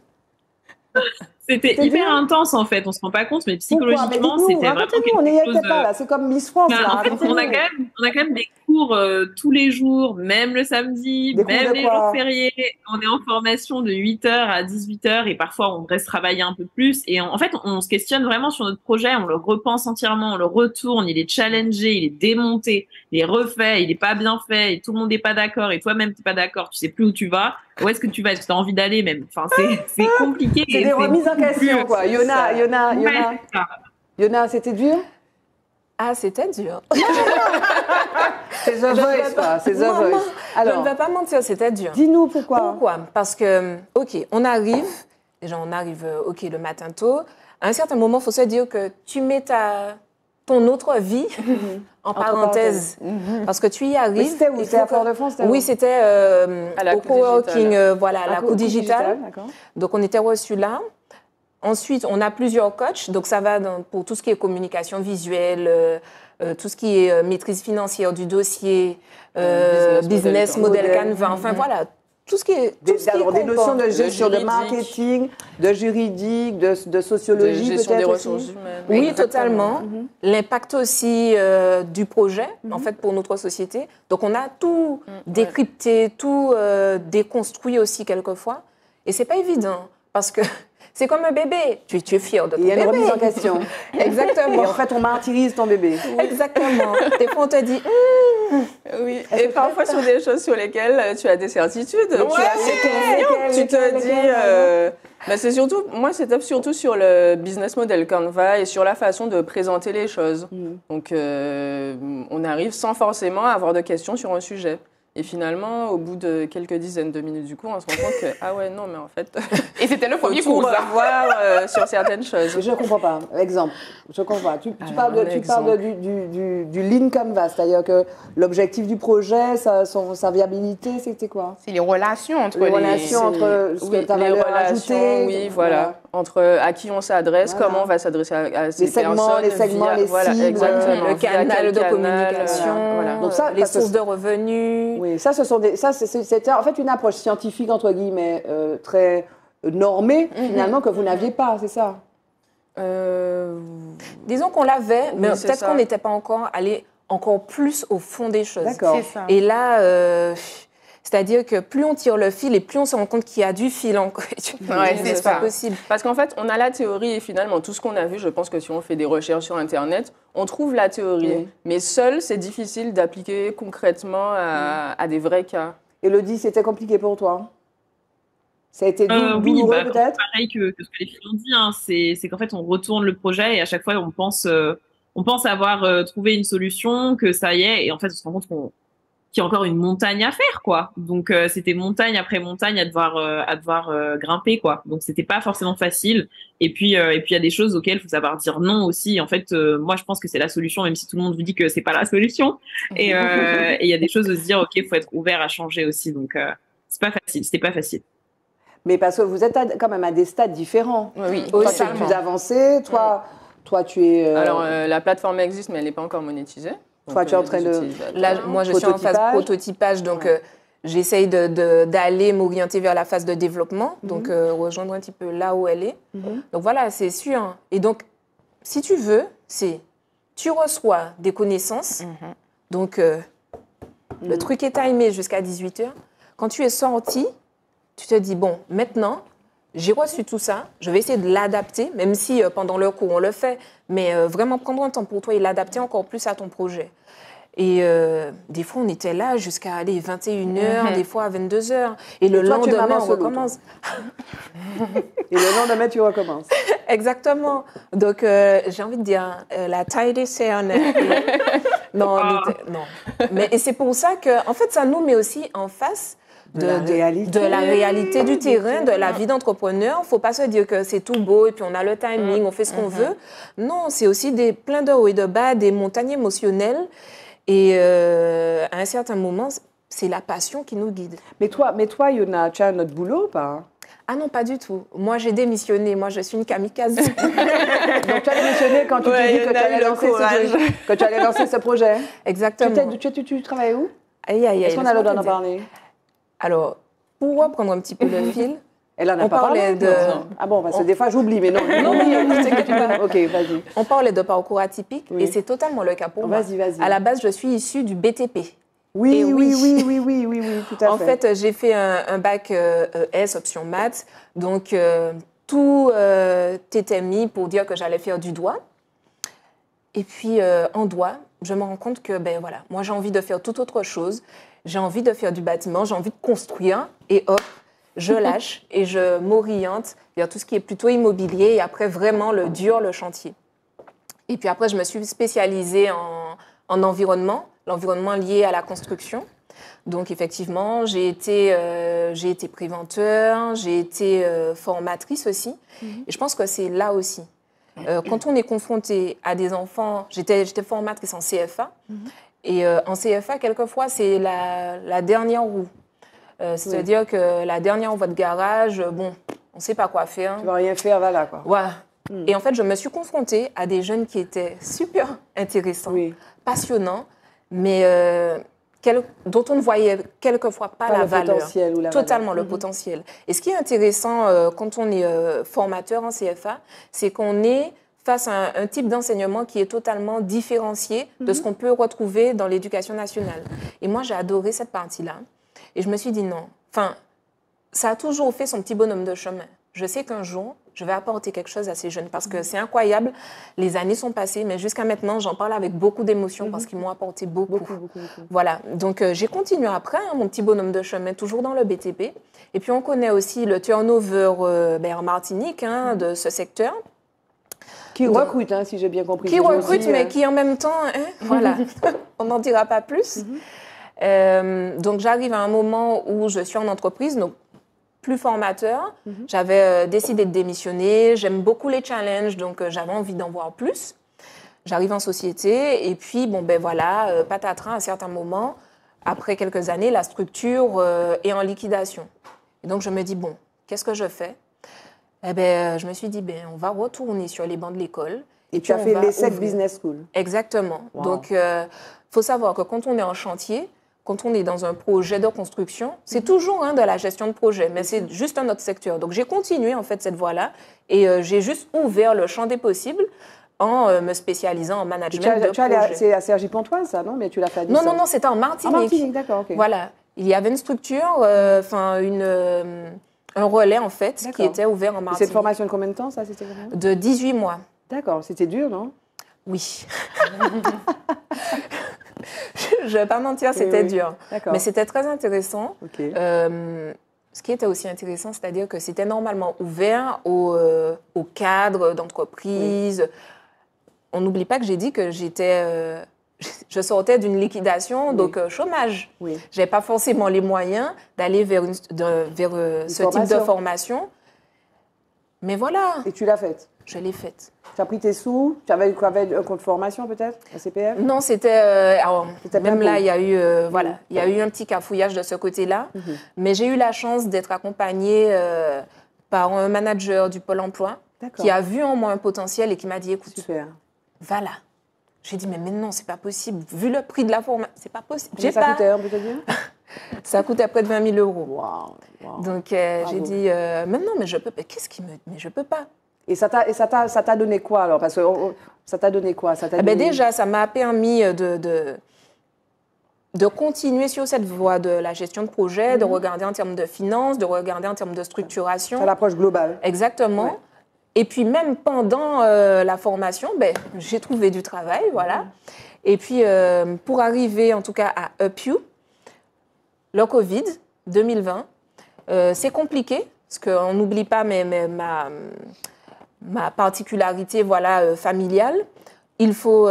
C'était hyper intense en fait, on se rend pas compte, mais psychologiquement, c'était vraiment quelque
on n'y était pas là, c'est comme Miss France.
Bah,
là,
en fait, on a, quand même, on a quand même des cours euh, tous les jours, même le samedi, même les jours fériés. On est en formation de 8h à 18h et parfois on reste travailler un peu plus. Et en fait, on, se questionne vraiment sur notre projet, on le repense entièrement, on le retourne, il est challengé, il est démonté, il est refait, il est pas bien fait et tout le monde n'est pas d'accord et toi-même tu n'es pas d'accord, tu sais plus où tu vas. Où est-ce que tu vas? Est-ce que tu as envie d'aller même Enfin, c'est [LAUGHS] compliqué.
C'est des remises question, quoi. Yona, Yona, Yona. Yona, c'était dur?
Ah, c'était dur. [LAUGHS]
c'est The Voice, quoi. C'est The Voice.
Alors, je ne vais pas mentir, c'était dur.
Dis-nous pourquoi.
Pourquoi? Parce que, OK, on arrive, déjà on arrive, OK, le matin tôt. À un certain moment, il faut se dire que tu mets ta, ton autre vie [LAUGHS] en, parenthèse. Parce que tu y arrives.
c'était où? C'était à Fort-de-France
Oui, c'était euh, au coworking, euh, voilà, à la cour digitale. Donc, on était reçus là. Ensuite, on a plusieurs coachs. Donc, ça va pour tout ce qui est communication visuelle, euh, tout ce qui est maîtrise financière du dossier, business, model, Canva. Enfin, mhm. voilà, tout ce qui est.
Tout des, ce qui des notions de gestion, de, marketing, de juridique, de, de sociologie,
de gestion des ressources humaines.
Oui, totalement. Mhm. L'impact aussi euh, du projet, en fait, pour notre société. Donc, on a tout mm, décrypté, tout euh, déconstruit aussi quelquefois. Et c'est pas évident parce que c'est comme un bébé. Tu, es fier de ton bébé.
Il y a une remise en question. [LAUGHS]
Exactement.
Et en fait, on martyrise ton bébé.
Exactement. Des fois, on te dit.
Hum. Oui. Et parfois sur des choses sur lesquelles euh, tu as des certitudes. tu as Tu te dis. Euh, bah, c'est surtout, moi, c'est surtout sur le business model Canva et sur la façon de présenter les choses. Mm. Donc, euh, on arrive sans forcément avoir de questions sur un sujet. Et finalement, au bout de quelques dizaines de minutes du cours, on se rend compte que, ah ouais, non, mais en fait.
Et c'était le premier cours.
voir euh, sur certaines choses.
Je ne comprends pas. Exemple. Je comprends pas. Tu, tu parles, de, tu parles du, du, du, du, lean canvas, c'est-à-dire que l'objectif du projet, sa, son, sa viabilité, c'était quoi?
C'est les relations entre
les. relations entre ce que tu as valeur ajoutée.
Oui, voilà. Entre à qui on s'adresse, comment on va s'adresser à, ces
les segments, Les segments, les
voilà,
cibles.
Exactement. Le canal de communication. Voilà. Donc ça, les sources de revenus.
Oui, ça, ce sont des, ça, c'était en fait une approche scientifique entre guillemets euh, très normée mhm. finalement que vous n'aviez pas, c'est ça?
Euh, disons qu'on l'avait, mais peut-être qu'on n'était pas encore allé encore plus au fond des choses.
D'accord.
Et là, euh, c'est-à-dire que plus on tire le fil et plus on se rend compte qu'il y a du fil encore.
ouais, c'est pas possible. Parce qu'en fait, on a la théorie et finalement, tout ce qu'on a vu, je pense que si on fait des recherches sur Internet, on trouve la théorie. Mais seul, c'est difficile d'appliquer concrètement à, des vrais cas.
Elodie, c'était compliqué pour toi? Ça a été euh, douloureux oui, bah, peut-être?
Pareil que, ce que les filles ont dit, hein, c'est qu'en fait on retourne le projet et à chaque fois on pense, euh, on pense avoir euh, trouvé une solution, que ça y est, et en fait on se rend compte qu'on qu'il y a encore une montagne à faire quoi. Donc c'était montagne après montagne à devoir à devoir grimper quoi. Donc c'était pas forcément facile. Et puis et puis il y a des choses auxquelles il faut savoir dire non aussi. En fait moi je pense que c'est la solution même si tout le monde vous dit que c'est pas la solution. Et [LAUGHS] il y a des choses de se dire ok faut être ouvert à changer aussi. Donc c'est pas facile. C'était pas facile.
Mais parce que vous êtes quand même à des stades différents.
Oui,
toi, tu es plus avancé. Toi, toi tu es.
Euh, Alors, euh, la plateforme existe, mais elle n'est pas encore monétisée.
Toi, tu es en train de.
Là, moi, je suis en phase prototypage. Donc, euh, j'essaye d'aller de, m'orienter vers la phase de développement. Mhm. Donc, rejoindre un petit peu là où elle est. Mhm. Donc, voilà, c'est sûr. Et donc, si tu veux, c'est. Tu reçois des connaissances. Mhm. Donc, le truc est timé jusqu'à 18h. Quand tu es sorti, tu te dis, bon, maintenant, j'ai reçu tout ça, je vais essayer de l'adapter, même si euh, pendant le cours on le fait, mais euh, vraiment prendre un temps pour toi et l'adapter encore plus à ton projet. Et euh, des fois, on était là jusqu'à 21h, mhm. des fois à 22h. Et le lendemain, on recommence.
et le lendemain, tu recommences. [LAUGHS]
Exactement. Donc, j'ai envie de dire, la tidy on [LAUGHS] non, ah. non. Mais, et c'est pour ça que, en fait, ça nous met aussi en face de, la, réalité. de la réalité du terrain, de la vie d'entrepreneur. Il ne faut pas se dire que c'est tout beau et puis on a le timing, on fait ce qu'on mm-hmm. veut. Non, c'est aussi des, plein de hauts et de bas, des montagnes émotionnelles. Et euh, à un certain moment, c'est la passion qui nous guide.
Mais toi, mais toi Yona, tu as un autre boulot ou pas?
Ah non, pas du tout. Moi, j'ai démissionné. Moi, je suis une kamikaze. [LAUGHS]
Donc, tu as démissionné quand tu t'es dit que tu, allais lancer ce, que tu allais lancer ce projet [LAUGHS]
Exactement.
Tu, tu, tu, travailles où?
Aïe, aïe, aïe.
Est-ce qu'on a le droit d'en parler?
Alors, pour reprendre [LAUGHS] un petit peu le fil,
elle en a pas parlé de... Ah bon, parce que des fois j'oublie, mais non. [LAUGHS] non, non, [LAUGHS] Ok, vas-y.
On parlait de parcours atypique et c'est totalement le cas pour moi.
Vas-y, vas-y.
À la base, je suis issue du BTP.
Oui, oui, oui, oui, oui, oui, oui, tout à
fait. En fait, j'ai fait un, bac euh, S, option maths. Donc, euh, tout euh, était mis pour dire que j'allais faire du droit. Et puis, en droit, je me rends compte que, ben voilà, moi j'ai envie de faire tout autre chose j'ai envie de faire du bâtiment, j'ai envie de construire, et hop, je [LAUGHS] lâche et je m'oriente vers tout ce qui est plutôt immobilier, et après vraiment le dur, le chantier. Et puis après, je me suis spécialisée en, environnement, l'environnement lié à la construction. Donc effectivement, j'ai été, euh, j'ai été préventeur, j'ai été euh, formatrice aussi. Mhm. Et je pense que c'est là aussi. Euh, quand on est confronté à des enfants, j'étais, j'étais formatrice en CFA, mhm. Et euh, en CFA, quelquefois, c'est la, dernière roue. Euh, c'est-à-dire que la dernière roue de garage, bon, on ne sait pas quoi faire.
Tu vas rien faire, voilà quoi.
Ouais. Hmm. Et en fait, je me suis confrontée à des jeunes qui étaient super intéressants, passionnants, mais euh, dont on ne voyait quelquefois pas, la valeur.
Ou la
Totalement le hmm. potentiel. Et ce qui est intéressant quand on est formateur en CFA, c'est qu'on est face à un, type d'enseignement qui est totalement différencié de ce mhm. qu'on peut retrouver dans l'éducation nationale. Et moi, j'ai adoré cette partie-là. Et je me suis dit non. Enfin, ça a toujours fait son petit bonhomme de chemin. Je sais qu'un jour, je vais apporter quelque chose à ces jeunes parce que c'est incroyable. Les années sont passées, mais jusqu'à maintenant, j'en parle avec beaucoup d'émotion parce mhm. qu'ils m'ont apporté beaucoup. Voilà. Donc, euh, j'ai continué après, hein, mon petit bonhomme de chemin, toujours dans le BTP. Et puis, on connaît aussi le turnover euh, ben, en Martinique hein, de ce secteur.
Qui recrute, hein, si j'ai bien compris.
Qui recrute, mais euh, qui en même temps, hein, [LAUGHS] voilà, [LAUGHS] on n'en dira pas plus. Mhm. Euh, donc j'arrive à un moment où je suis en entreprise, donc plus formateur. Mhm. J'avais euh, décidé de démissionner. J'aime beaucoup les challenges, donc j'avais envie d'en voir plus. J'arrive en société et puis bon ben voilà, patatras à un certain moment. Après quelques années, la structure est en liquidation. Et donc je me dis bon, qu'est-ce que je fais? Eh ben, euh, je me suis dit, ben, on va retourner sur les bancs de l'école.
Et, tu as fait l'ESSEC Business School.
Exactement. Donc, il euh, faut savoir que quand on est en chantier, quand on est dans un projet de construction, c'est mhm. toujours hein, de la gestion de projet, mais c'est juste un autre secteur. Donc, j'ai continué en fait cette voie-là et euh, j'ai juste ouvert le champ des possibles en me spécialisant en management tu as, de
projet. C'est à Sergi Pontoise, ça, non? Mais tu l'as fait à
Non, non, non, c'était en Martinique. En
Martinique, d'accord, ok.
Voilà. Il y avait une structure, enfin, une un relais, en fait, qui était ouvert en Martinique.
Cette formation de combien de temps, ça c'était
De 18 mois.
D'accord. C'était dur, non?
Oui. je ne vais pas mentir, c'était dur. Mais c'était très intéressant.
Euh,
ce qui était aussi intéressant, c'est-à-dire que c'était normalement ouvert aux, euh, cadres d'entreprise. On n'oublie pas que j'ai dit que j'étais, euh, je sortais d'une liquidation, donc euh, chômage. Oui. Je n'avais pas forcément les moyens d'aller vers, vers ce type de formation. Mais voilà.
Et tu l'as faite?
Je l'ai faite.
Tu as pris tes sous? Tu avais, un compte formation peut-être Un CPF
Non, c'était. Euh, même là, il y, a eu, euh, voilà, il y a eu un petit cafouillage de ce côté-là. Mhm. Mais j'ai eu la chance d'être accompagnée euh, par un manager du Pôle emploi qui a vu en moi un potentiel et qui m'a dit écoute, Super. va là. J'ai dit mais maintenant, c'est pas possible. Vu le prix de la formation, c'est pas possible.
ça
pas...
coûtait, dire [LAUGHS]
Ça coûtait près de 20 000 euros. Donc j'ai dit maintenant, mais je peux. Qu'est-ce qui me. Mais je peux pas.
Et ça t'a donné quoi alors? Parce que ça t'a donné quoi? Ça
eh ben Déjà, ça m'a permis de, de, de, continuer sur cette voie de la gestion de projet, de mhm. regarder en termes de finances, de regarder en termes de structuration.
C'est l'approche globale.
Exactement. Et puis même pendant euh, la formation, ben, j'ai trouvé du travail, voilà. Mhm. Et puis euh, pour arriver en tout cas à UpU, le Covid 2020, euh, c'est compliqué, parce qu'on n'oublie pas mais, mais ma ma particularité voilà, euh, familiale. Il faut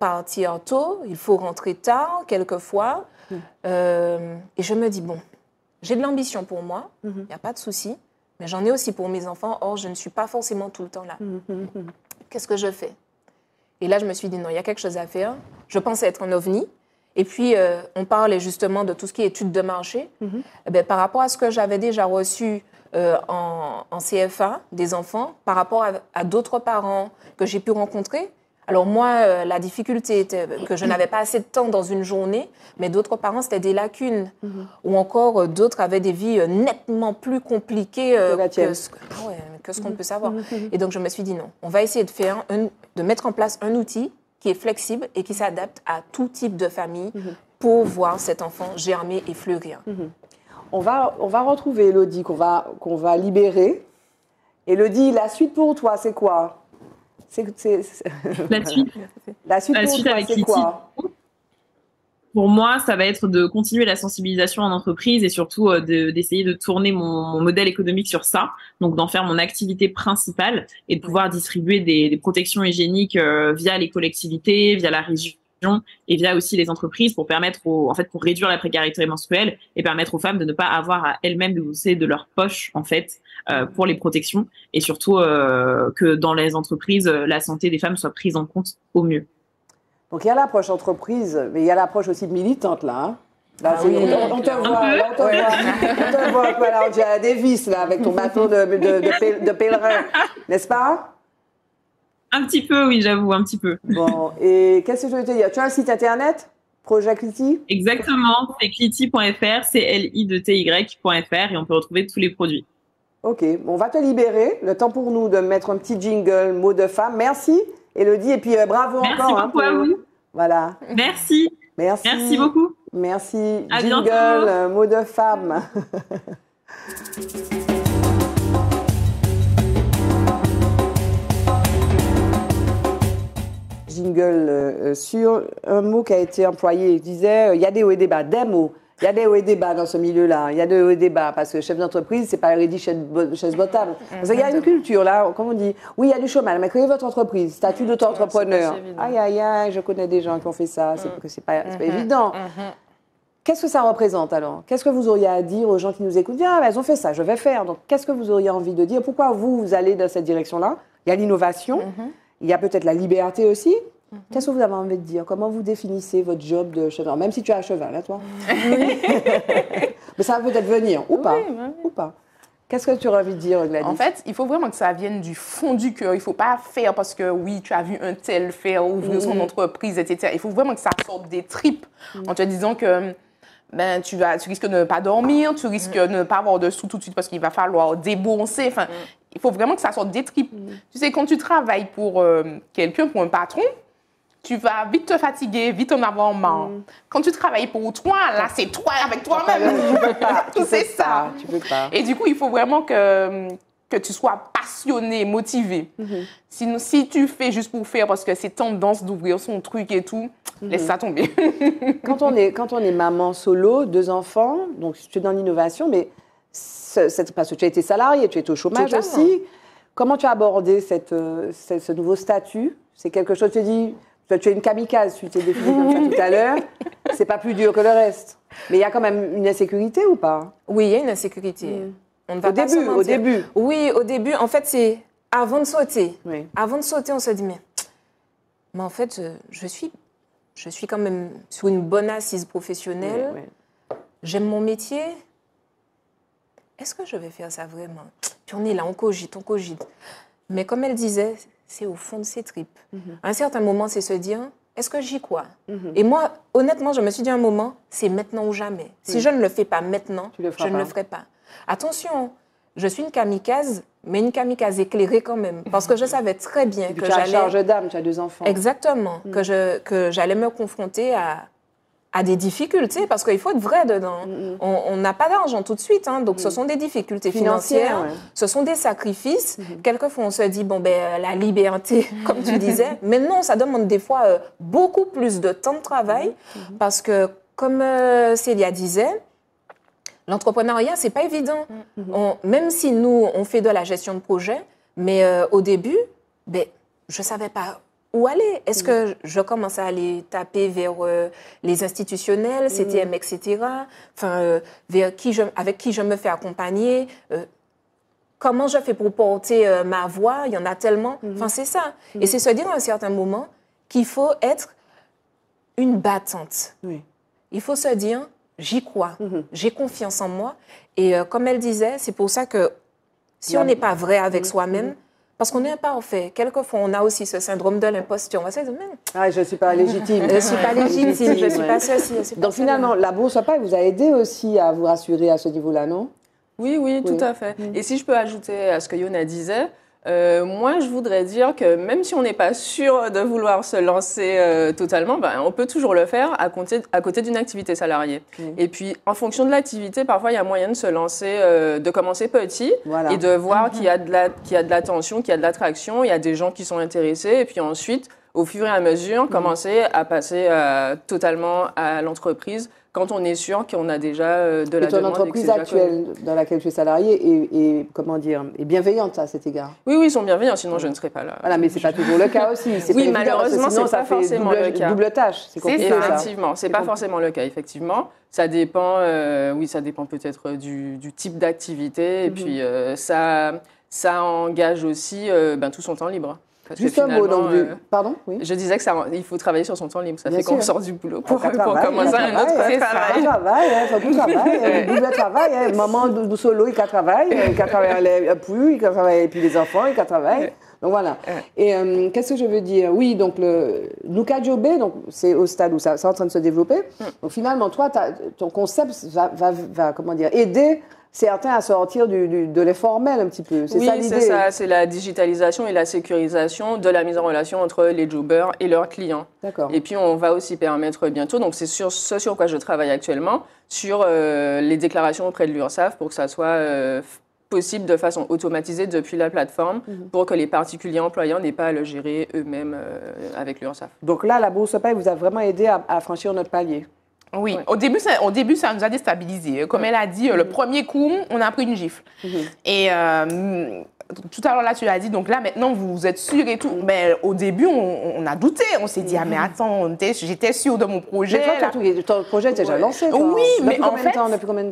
partir tôt, il faut rentrer tard, quelquefois. Euh, et je me dis, bon, j'ai de l'ambition pour moi, il mm-hmm. n'y a pas de souci, mais j'en ai aussi pour mes enfants. Or, je ne suis pas forcément tout le temps là. Mm-hmm. Qu'est-ce que je fais? Et là, je me suis dit, non, il y a quelque chose à faire. Je pensais être un ovni. Et puis, on parlait justement de tout ce qui est études de marché. Eh ben, par rapport à ce que j'avais déjà reçu euh, en, CFA des enfants par rapport à, d'autres parents que j'ai pu rencontrer. Alors moi, euh, la difficulté était que je n'avais pas assez de temps dans une journée, mais d'autres parents, c'était des lacunes. Mhm. Ou encore, euh, d'autres avaient des vies nettement plus compliquées que, ce, que ce qu'on mhm. peut savoir. Mhm. Et donc, je me suis dit non, on va essayer de, faire de mettre en place un outil qui est flexible et qui s'adapte à tout type de famille pour voir cet enfant germer et fleurir.
On va, on va retrouver Elodie qu'on va, qu'on va libérer. Elodie, la suite pour toi, c'est quoi?
C'est, La suite,
la suite, pour toi, c'est quoi
pour moi, ça va être de continuer la sensibilisation en entreprise et surtout euh, d'essayer de, tourner mon, modèle économique sur ça, donc d'en faire mon activité principale et de pouvoir distribuer des, protections hygiéniques euh, via les collectivités, via la région et via aussi les entreprises pour permettre en fait, pour réduire la précarité menstruelle et permettre aux femmes de ne pas avoir à elles-mêmes de bosser de leur poche, en fait, euh, pour les protections et surtout euh, que dans les entreprises, la santé des femmes soit prise en compte au mieux.
Donc il y a l'approche entreprise, mais il y a l'approche aussi militante là. Hein. Là, ah on, te voit, on te voit, on te voit, voilà, on dirait Davis là, avec ton bateau de, de, de pèlerin, n'est-ce pas?
Un petit peu, oui, j'avoue, un petit peu.
Bon, et qu'est-ce que je veux te dire? Tu as un site internet? Projet Cliti?
Exactement, c'est cliti.fr, c'est l i t y.fr et on peut retrouver tous les produits.
Ok, on va te libérer. Le temps pour nous de mettre un petit jingle, mot de femme. Merci, Elodie, et puis euh, bravo
Merci
encore.
Merci hein, beaucoup à vous.
Voilà.
Merci.
Merci.
Merci beaucoup.
Merci. jingle, euh, mot de femme. [LAUGHS] jingle euh, euh, sur un mot qui a été employé. Il disait euh, il y a des hauts et des bas, des mots. Il y a des hauts et des bas dans ce milieu-là. Il y a des hauts et des bas parce que chef d'entreprise, c'est pas Reddy chaise bottable. Parce qu'il y a une culture là, comme on dit. Oui, il y a du chômage, mais créez votre entreprise, statut d'auto-entrepreneur. Aïe, aïe, aïe, je connais des gens qui ont fait ça. C'est mm. c'est pas, pas mm-hmm. évident. Mm-hmm. Qu'est-ce que ça représente alors? Qu'est-ce que vous auriez à dire aux gens qui nous écoutent? Ah, elles ont fait ça, je vais faire. Donc, qu'est-ce que vous auriez envie de dire? Pourquoi vous, vous allez dans cette direction-là? Il y a l'innovation, mm-hmm. Il y a peut-être la liberté aussi, Mhm. Qu'est-ce que vous avez envie de dire? Comment vous définissez votre job de cheval Même si tu as un cheval, hein, toi. Oui. [LAUGHS] Mais ça va peut-être venir, ou pas? Ou pas? Qu'est-ce que tu aurais envie de dire, Gladys?
En fait, il faut vraiment que ça vienne du fond du cœur. Il ne faut pas faire parce que, oui, tu as vu un tel faire, ouvrir son mhm. entreprise, etc. Il faut vraiment que ça sorte des tripes mhm. en te disant que ben, tu, vas, tu risques de ne pas dormir, tu risques de ne pas avoir de sous tout de suite parce qu'il va falloir débourser. Enfin, il faut vraiment que ça sorte des tripes. Tu sais, quand tu travailles pour euh, quelqu'un, pour un patron, tu vas vite te fatiguer, vite en avoir marre. Mm. Quand tu travailles pour toi, là, c'est toi avec toi-même.
Tu pas. [LAUGHS] c'est ça. Tu peux pas.
Et du coup, il faut vraiment que, que tu sois passionné, motivé. Mm-hmm. Sinon, si tu fais juste pour faire parce que c'est tendance d'ouvrir son truc et tout, mm-hmm. laisse ça tomber.
quand, on est, quand on est maman solo, deux enfants, donc tu es dans l'innovation, mais parce que tu as été salarié, tu es au chômage aussi. Comment tu as abordé cette, ce nouveau statut? C'est quelque chose, tu te dis, tu es une kamikaze, tu t'es défini comme ça tout à l'heure. [LAUGHS] C'est pas plus dur que le reste. Mais il y a quand même une insécurité ou pas?
Oui, il y a une insécurité.
On ne va au début, au début.
Oui, au début. En fait, c'est avant de sauter. Avant de sauter, on se dit, mais, mais en fait, je, suis, je suis quand même sur une bonne assise professionnelle. J'aime mon métier. Est-ce que je vais faire ça vraiment? Puis on est là, on cogite, on cogite. Mais comme elle disait, c'est au fond de ses tripes. Mhm. À un certain moment, c'est se dire, est-ce que j'y crois? Mhm. Et moi, honnêtement, je me suis dit un moment, c'est maintenant ou jamais. Si je ne le fais pas maintenant, je ne le ferai pas. Attention, je suis une kamikaze, mais une kamikaze éclairée quand même, parce que je savais très bien que j'allais...
Tu as charge d'âme, tu as deux enfants.
Exactement, que je que j'allais me confronter à, à des difficultés, parce qu'il faut être vrai dedans. Mm, mm. On n'a pas d'argent tout de suite, hein, donc ce sont des difficultés financières, ce sont des sacrifices. Mm-hmm. Quelquefois, on se dit, bon, ben, euh, la liberté, [LAUGHS] [LAUGHS] comme tu disais, mais non, ça demande des fois euh, beaucoup plus de temps de travail, mm-hmm. parce que, comme euh, Célia disait, L'entrepreneuriat, c'est pas évident. Mm-hmm. même si nous, on fait de la gestion de projet, mais euh, au début, ben, je savais pas où aller? Est-ce que mm-hmm. je commence à aller taper vers euh, les institutionnels, mm-hmm. CTM, etc. Enfin, euh, vers qui je, avec qui je me fais accompagner? comment je fais pour porter ma voix? Il y en a tellement. Enfin, c'est ça. Et c'est se dire à un certain moment qu'il faut être une battante. Il faut se dire, j'y crois, mhm. j'ai confiance en moi. Et euh, comme elle disait, c'est pour ça que si on n'est pas vrai avec soi-même, mhm. Parce qu'on est imparfait. Quelquefois, on a aussi ce syndrome de l'imposture. On va se dire,
ah, je ne suis pas légitime.
je ne suis pas légitime, je ne suis pas ceci.
Donc finalement, la bourse à vous a aidé aussi à vous rassurer à ce niveau-là, non?
Oui, oui, tout à fait. Et si je peux ajouter à ce que Yona disait, euh, moi, je voudrais dire que même si on n'est pas sûr de vouloir se lancer euh, totalement, ben, on peut toujours le faire à côté, à côté d'une activité salariée. Et puis, en fonction de l'activité, parfois, il y a moyen de se lancer, euh, de commencer petit et de voir mhm. qu'il y a de l'attention, qu'il y a de l'attraction, il y a des gens qui sont intéressés. Et puis ensuite, au fur et à mesure, mhm. commencer à passer totalement à l'entreprise quand on est sûr qu'on a déjà euh, de la
et ton entreprise actuelle dans laquelle tu es salarié est, comment dire, est bienveillante à cet égard
Oui, oui, ils sont bienveillants, sinon je ne serais pas là.
Voilà, mais ce n'est pas toujours le cas aussi. [LAUGHS]
Oui, malheureusement, c'est pas forcément
double,
le cas.
Double tâche,
c'est compliqué. Effectivement, c'est pas forcément le cas, effectivement. Ça dépend, euh, oui, ça dépend peut-être du, type d'activité, et mhm. puis euh, ça, ça engage aussi ben, tout son temps libre.
Juste un mot, donc, euh, pardon oui.
Je disais que ça, il faut travailler sur son temps libre. Ça fait qu'on sort du boulot pour, pour commencer un autre travail.
Il travail, il faut travail, double travail. Hein. Maman du solo, il travaille, il travaille plus, il travaille puis les enfants, il travaille. Donc voilà. Et euh, qu'est-ce que je veux dire? Oui, donc le Luca Jobé, donc c'est au stade où ça c'est en train de se développer. Donc finalement, toi, ton concept va, va, va, comment dire aider certains à sortir du, de l'informel un petit peu.
C'est oui, c'est ça. C'est la digitalisation et la sécurisation de la mise en relation entre les jobbers et leurs clients. D'accord. Et puis, on va aussi permettre bientôt, donc c'est sur ce sur quoi je travaille actuellement, sur euh, les déclarations auprès de l'URSSAF pour que ça soit euh, possible de façon automatisée depuis la plateforme mhm. pour que les particuliers employants n'aient pas à le gérer eux-mêmes euh, avec l'URSSAF.
Donc là, la Bourse Paye vous a vraiment aidé à franchir notre palier
oui, au, début, ça, au début, ça nous a déstabilisés. Comme elle a dit, le premier coup, on a pris une gifle. Mhm. Et euh, tout à l'heure, là, tu l'as dit, donc là, maintenant, vous êtes sûr et tout. Mais au début, on, a douté. On s'est dit, ah, mais mhm. attends, j'étais sûr de mon projet.
Mais toi, ton projet était déjà lancé.
Oui, mais en fait,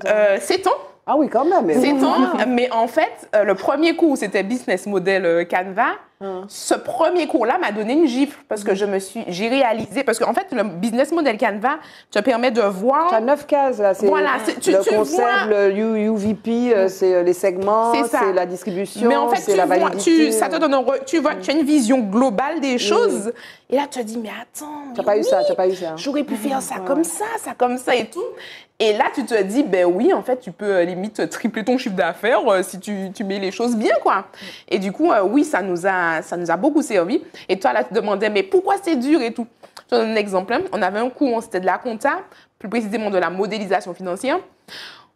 euh, c'est temps.
Ah oui, quand même.
C'est temps. Mais en fait, euh, le premier coup, c'était business model Canva. Hein. Ce premier cours-là m'a donné une gifle parce que je me suis, j'ai réalisé, parce qu'en fait, le business model Canva te permet de voir.
Tu as neuf cases, là. C'est voilà, tu, le concept, le UVP, euh, c'est euh, les segments, c'est la distribution, c'est la validité.
ça te donne tu vois, tu as une vision globale des choses. Et là, tu te dis, mais attends.
Tu n'as pas eu ça, tu pas eu ça.
J'aurais pu faire ça comme ça, ça comme ça et tout. Et là, tu te dis, ben oui, en fait, tu peux euh, limite tripler ton chiffre d'affaires si tu, tu, mets les choses bien, quoi. Et du coup, oui, ça nous a ça nous a beaucoup servi. Et toi, là, tu te demandais, mais pourquoi c'est dur et tout? Je te donne un exemple. Hein. On avait un cours, c'était de la compta, plus précisément de la modélisation financière.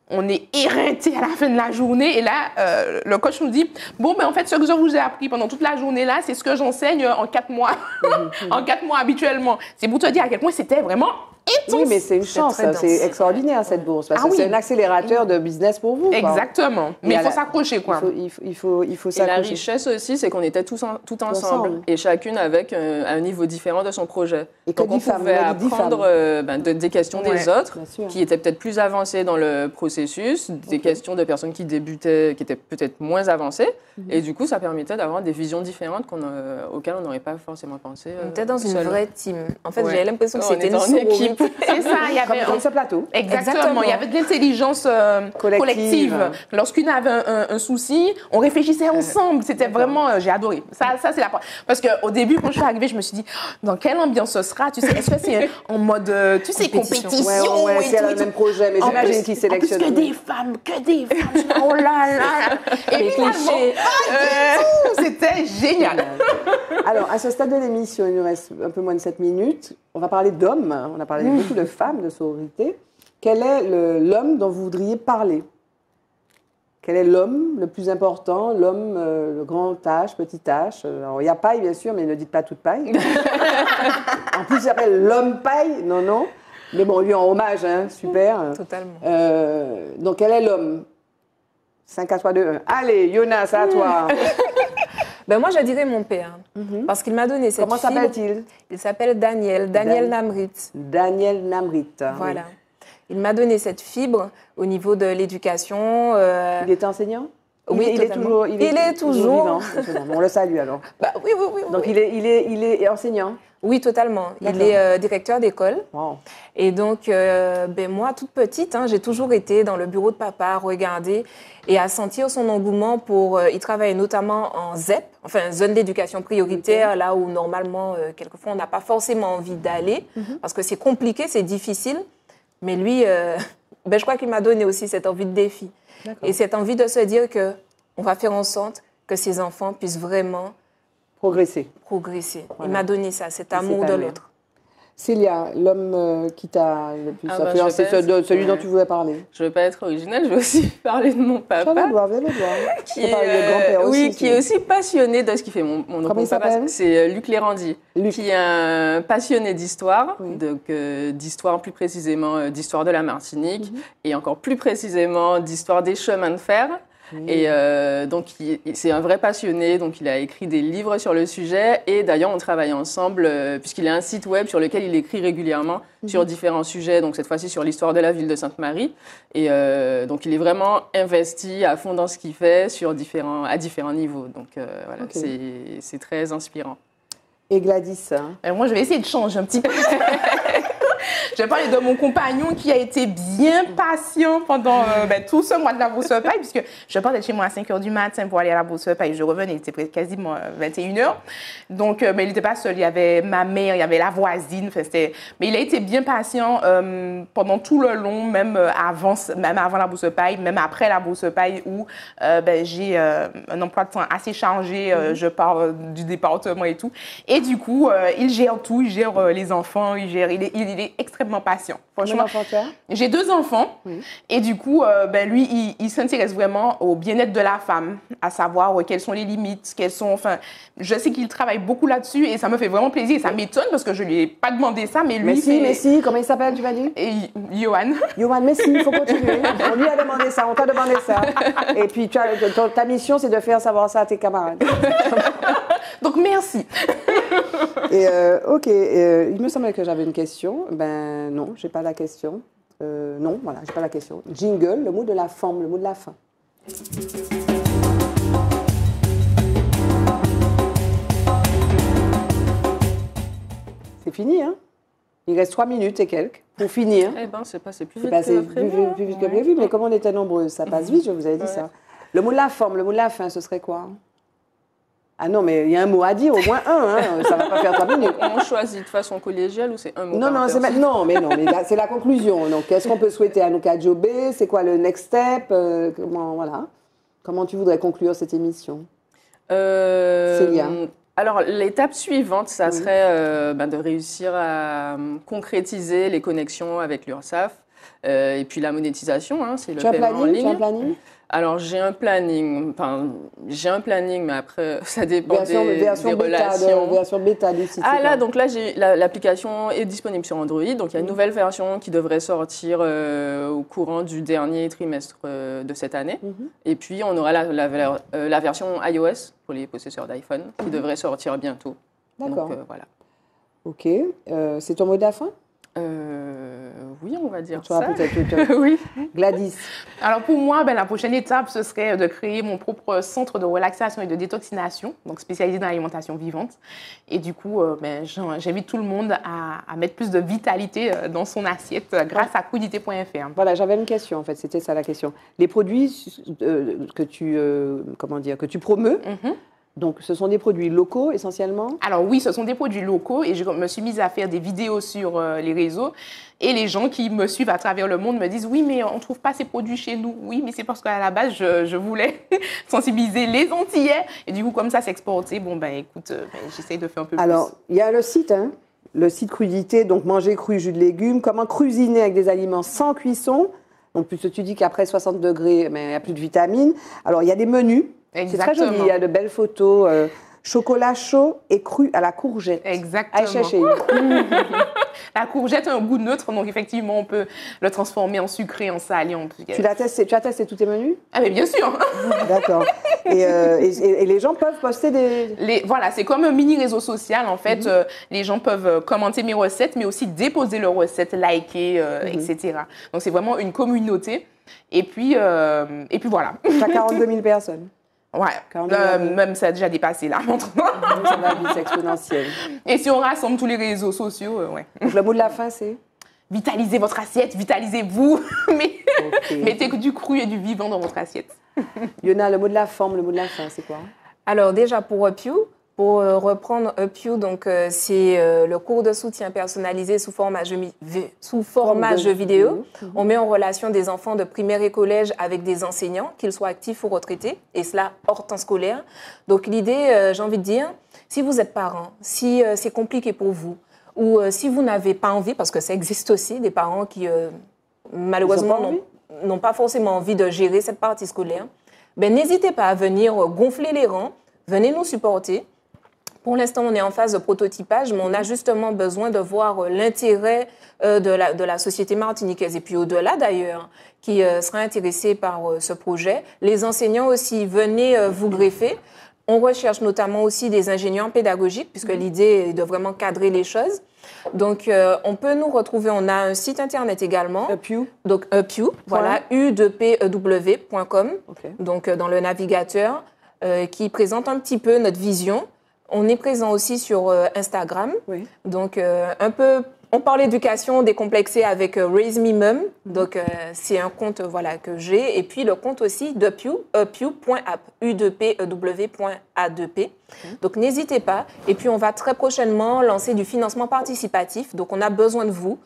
On est éreinté à la fin de la journée et là, euh, le coach nous dit Bon, ben en fait, ce que je vous ai appris pendant toute la journée là, c'est ce que j'enseigne en quatre mois, [LAUGHS] en quatre mois habituellement. C'est pour te dire à quel point c'était vraiment intense.
Oui, mais c'est une chance, c'est extraordinaire cette bourse. Parce ah que c'est un accélérateur de business pour vous.
Exactement. Mais il faut s'accrocher, quoi.
Il faut, il faut, il faut, Et
la richesse aussi, c'est qu'on était tous tout ensemble, et chacune avec euh, un niveau différent de son projet. Et Donc on pouvait apprendre euh, ben, des questions des autres, qui étaient peut-être plus avancées dans le processus, des questions de personnes qui débutaient, qui étaient peut-être moins avancées. Mhm. Et du coup, ça permettait d'avoir des visions différentes euh, auxquelles on n'aurait pas forcément pensé.
on était dans une vraie team. En fait, j'avais l'impression que c'était une équipe.
C'est ça, il y avait
comme, ce plateau.
Exactement. Il y avait de l'intelligence euh, collective. Lorsqu'une avait un, souci, on réfléchissait ensemble. C'était vraiment, euh, j'ai adoré. Ça, ça c'est la parce qu'au début, quand je suis arrivée, je me suis dit, oh, dans quelle ambiance ce sera Tu sais, est-ce que c'est en mode, euh, tu sais, compétition,
compétition ouais, ouais, c'est le même projet, mais j'imagine qui sélectionne.
que des femmes, que des femmes. [LAUGHS] oh là là. Et clichés. C'était génial.
Alors, à ce stade de l'émission, il nous reste un peu moins de 7 minutes. On va parler d'hommes. On a parlé beaucoup de femmes, de sororité. Quel est l'homme dont vous voudriez parler? Quel est l'homme le plus important? L'homme, euh, le grand tâche, petit tâche Alors, il y a paille, bien sûr, mais ne dites pas toute paille. [LAUGHS] en plus, il s'appelle l'homme paille. Non, non. Mais bon, lui en hommage, hein, super.
Totalement.
Euh, donc, quel est l'homme? 5 à 3, 2, 1. Allez, Jonas, à toi. [LAUGHS]
ben moi, je dirais mon père. Mhm. Parce qu'il m'a donné cette
Comment s'appelle-t-il?
Il s'appelle Daniel, Daniel Namrit.
Daniel Namrit.
Voilà. Il m'a donné cette fibre au niveau de l'éducation.
Euh, il était enseignant?
Oui, il, est toujours.
Il est, toujours. on le salue alors.
Bah, oui, oui, oui.
Donc Il, est, il, est, il est enseignant?
Oui, totalement. Il est euh, directeur d'école. Et donc, euh, ben moi, toute petite, hein, j'ai toujours été dans le bureau de papa, à regarder et à sentir son engouement pour. il travaille notamment en ZEP, enfin zone d'éducation prioritaire, là où normalement, quelquefois, on n'a pas forcément envie d'aller mhm. parce que c'est compliqué, c'est difficile. Mais lui, [LAUGHS] ben, je crois qu'il m'a donné aussi cette envie de défi. Et cette envie de se dire que on va faire en sorte que ces enfants puissent vraiment
progresser.
Progresser. Il m'a donné ça, cet amour de l'autre.
Célia, l'homme euh, qui t'a le plus ah bah, influencé, celui dont tu voulais parler.
Je ne veux pas être originale, je veux aussi [LAUGHS] parler de mon papa.
Qui est, euh,
oui, qui est aussi passionné de ce qu'il fait. Mon, mon,
Comment
papa, c'est euh, Luc Lérandi, qui est un passionné d'histoire, donc d'histoire plus précisément d'histoire de la Martinique, mhm. et encore plus précisément d'histoire des chemins de fer. Et euh, donc, c'est un vrai passionné. Donc, il a écrit des livres sur le sujet. Et d'ailleurs, on travaille ensemble, euh, puisqu'il a un site web sur lequel il écrit régulièrement mhm. sur différents sujets. Donc, cette fois-ci, sur l'histoire de la ville de Sainte-Marie. Et euh, donc, il est vraiment investi à fond dans ce qu'il fait sur différents, à différents niveaux. Donc, voilà, c'est très inspirant.
Et Gladys
hein? Moi, je vais essayer de changer un petit peu. [LAUGHS] Je vais parler de mon compagnon qui a été bien patient pendant euh, ben, tout ce mois de la Bourse Paille, puisque je partais chez moi à 5 h du matin pour aller à la Bourse Paille. Je revenais, il était quasiment 21 euh, h. Donc, euh, mais il n'était pas seul. Il y avait ma mère, il y avait la voisine. Mais il a été bien patient pendant tout le long, même avant, même avant la Bourse Paille, même après la Bourse Paille, où ben, j'ai un emploi de temps assez chargé. Mm-hmm. Je pars du département et tout. Et du coup, il gère tout. Il gère les enfants. Il, gère, il, est, il est extrêmement patient.
Franchement,
j'ai deux enfants et du coup, euh, ben lui, il, s'intéresse vraiment au bien-être de la femme, à savoir euh, quelles sont les limites, quelles sont. Enfin, je sais qu'il travaille beaucoup là-dessus et ça me fait vraiment plaisir. Ça m'étonne parce que je lui ai pas demandé ça, mais lui.
Messi, Messi, comment il s'appelle, tu m'as dit?
Et, Johan.
Johan Messi, il faut continuer. [LAUGHS] on lui a demandé ça, on t'a demandé ça. Et puis, tu as, ta mission, c'est de faire savoir ça à tes camarades. [LAUGHS]
Donc, merci. [LAUGHS]
et euh, ok, il me semblait que j'avais une question. Ben non, j'ai pas la question. Euh, non, voilà, j'ai pas la question. Jingle, le mot de la forme, le mot de la fin. C'est fini, hein? Il reste trois minutes et quelques pour finir.
Eh ben, c'est passé plus vite que prévu.
Plus, vite que prévu, mais comme on était nombreux, ça passe vite, je vous avais dit ça. Le mot de la forme, le mot de la fin, ce serait quoi? Ah non, mais il y a un mot à dire, au moins un, hein. [LAUGHS] ça ne va pas faire trois minutes.
On choisit de façon collégiale ou c'est un mot
Non, non, non, mais non, mais c'est la conclusion. Donc, qu'est-ce qu'on peut souhaiter à nos Jobé C'est quoi le next step? Euh, Comment, voilà. Comment tu voudrais conclure cette émission?
Euh, Célia alors, l'étape suivante, ça serait euh, ben, de réussir à concrétiser les connexions avec l'URSSAF et puis la monétisation, hein, c'est le paiement en ligne. Tu as planning alors j'ai un planning, enfin j'ai un planning, mais après [LAUGHS] ça dépend
version,
des,
version
des
bêta,
relations.
De, version bêta du site.
Ah là, donc là l'application est disponible sur Android, donc il y a une nouvelle version qui devrait sortir euh, au courant du dernier trimestre euh, de cette année. Mhm. Et puis on aura la, la, euh, la, version iOS pour les possesseurs d'iPhone qui mhm. devrait sortir bientôt.
D'accord.
voilà.
Ok, c'est ton mot de la fin?
Oui, on va dire
ça. [LAUGHS] oui. Gladys.
Alors pour moi, ben, la prochaine étape, ce serait de créer mon propre centre de relaxation et de détoxination, donc spécialisé dans l'alimentation vivante. Et du coup, euh, ben, j'invite tout le monde à, mettre plus de vitalité euh, dans son assiette grâce à crudité.fr.
Voilà, j'avais une question en fait, c'était ça la question. Les produits que tu, comment dire, que tu promeus, mhm. Donc, ce sont des produits locaux essentiellement
Alors oui, ce sont des produits locaux et je me suis mise à faire des vidéos sur euh, les réseaux et les gens qui me suivent à travers le monde me disent oui, mais on ne trouve pas ces produits chez nous. Oui, mais c'est parce qu'à la base, je, voulais [LAUGHS] sensibiliser les Antillais et du coup, comme ça s'est exporté, bon ben écoute, euh, ben, j'essaie de faire un peu
plus. Alors, il y a le site, hein, le site crudité, donc manger cru, jus de légumes, comment cuisiner avec des aliments sans cuisson. Donc, plus tu dis qu'après 60 degrés, mais il n'y a plus de vitamines. Alors, il y a des menus c'est très joli, il y a de belles photos. Euh, chocolat chaud et cru à la courgette.
Exactement. [LAUGHS] la courgette a un goût neutre, donc effectivement, on peut le transformer en sucré, en salé. En...
Tu, l'as testé, tu as testé tous tes menus?
Ah, mais bien sûr [LAUGHS]
D'accord. Euh, et, les gens peuvent poster des.
Les, voilà, c'est comme un mini réseau social, en fait. Mhm. Euh, les gens peuvent commenter mes recettes, mais aussi déposer leurs recettes, liker, mhm. etc. Donc, c'est vraiment une communauté. Et puis, et puis voilà.
Tu as 42 000 personnes.
Ouais, euh, même ça a déjà dépassé là, maintenant.
ça va vite, exponentiel.
Et si on rassemble tous les réseaux sociaux, euh, ouais.
Donc, le mot de la fin, c'est
Vitalisez votre assiette, vitalisez-vous, [LAUGHS] mais mettez du cru et du vivant dans votre assiette.
Yona, le mot de la forme, le mot de la fin, c'est quoi?
Alors déjà pour Pew, pour euh, reprendre UpU, donc euh, c'est euh, le cours de soutien personnalisé sous format jeu, sous format jeu vidéo. Mhm. On met en relation des enfants de primaire et collège avec des enseignants, qu'ils soient actifs ou retraités, et cela hors temps scolaire. Donc l'idée, j'ai envie de dire, si vous êtes parent, si c'est compliqué pour vous, ou si vous n'avez pas envie, parce que ça existe aussi, des parents qui malheureusement n'ont pas forcément envie de gérer cette partie scolaire, ben, n'hésitez pas à venir gonfler les rangs, venez nous supporter. Pour l'instant, on est en phase de prototypage, mais on a justement besoin de voir euh, l'intérêt euh, de la, de la société martiniquaise et puis au-delà d'ailleurs, qui euh, sera intéressé par ce projet. Les enseignants aussi, venez vous greffer. On recherche notamment aussi des ingénieurs pédagogiques, puisque l'idée est de vraiment cadrer les choses. Donc, on peut nous retrouver, on a un site internet également.
Upew.
Donc, Upew, voilà, u2pew.com, donc dans le navigateur, qui présente un petit peu notre vision. On est présent aussi sur euh, Instagram. Donc, euh, un peu on parle éducation décomplexée avec euh, Raise Me Mum. Donc, c'est un compte voilà, que j'ai. Et puis, le compte aussi de Pew, pew.app, u 2 p e w.a2p. Donc, n'hésitez pas. Et puis, on va très prochainement lancer du financement participatif. Donc, on a besoin de vous.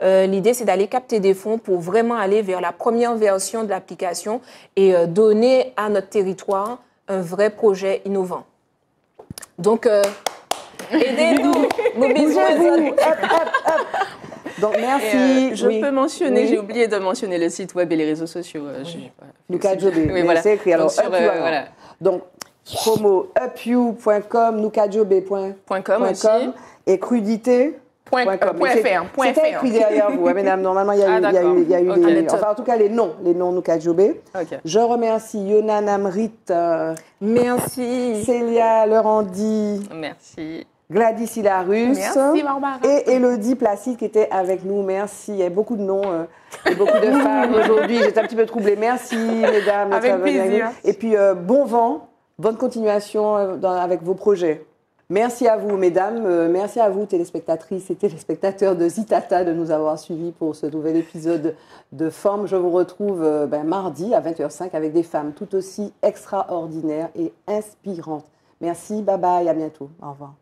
L'idée, c'est d'aller capter des fonds pour vraiment aller vers la première version de l'application et donner à notre territoire un vrai projet innovant. Donc, euh, aidez-nous,
mobilisez-vous. Donc, merci. Euh,
je peux mentionner, j'ai oublié de mentionner le site web et les réseaux sociaux. Euh,
Lucas Jobé. Oui, voilà. C'est écrit. Alors, sur, voilà. Donc, promo upu.com, lucasjobé.com aussi. et crudité.
Point,
C'était écrit derrière vous, hein, mesdames. Normalement, il y a eu, ah, y a eu, il y a eu des, enfin, en tout cas, les noms, les noms Nouka Jobé. Je remercie Yona Namrit.
Merci.
Célia Lerandi.
Merci.
Gladys Hilarus.
Merci, Barbara.
Et Elodie Placide qui était avec nous. Merci. Il y a beaucoup de noms euh, et beaucoup de [LAUGHS] femmes aujourd'hui. J'étais un petit peu troublée. Merci, mesdames.
Avec plaisir.
Et puis, euh, bon vent, bonne continuation euh, avec vos projets. Merci à vous, mesdames. Euh, merci à vous, téléspectatrices et téléspectateurs de Zitata, de nous avoir suivis pour ce nouvel épisode de Forme. Je vous retrouve euh, ben, mardi à 20h05 avec des femmes tout aussi extraordinaires et inspirantes. Merci, bye bye, à bientôt. Au revoir.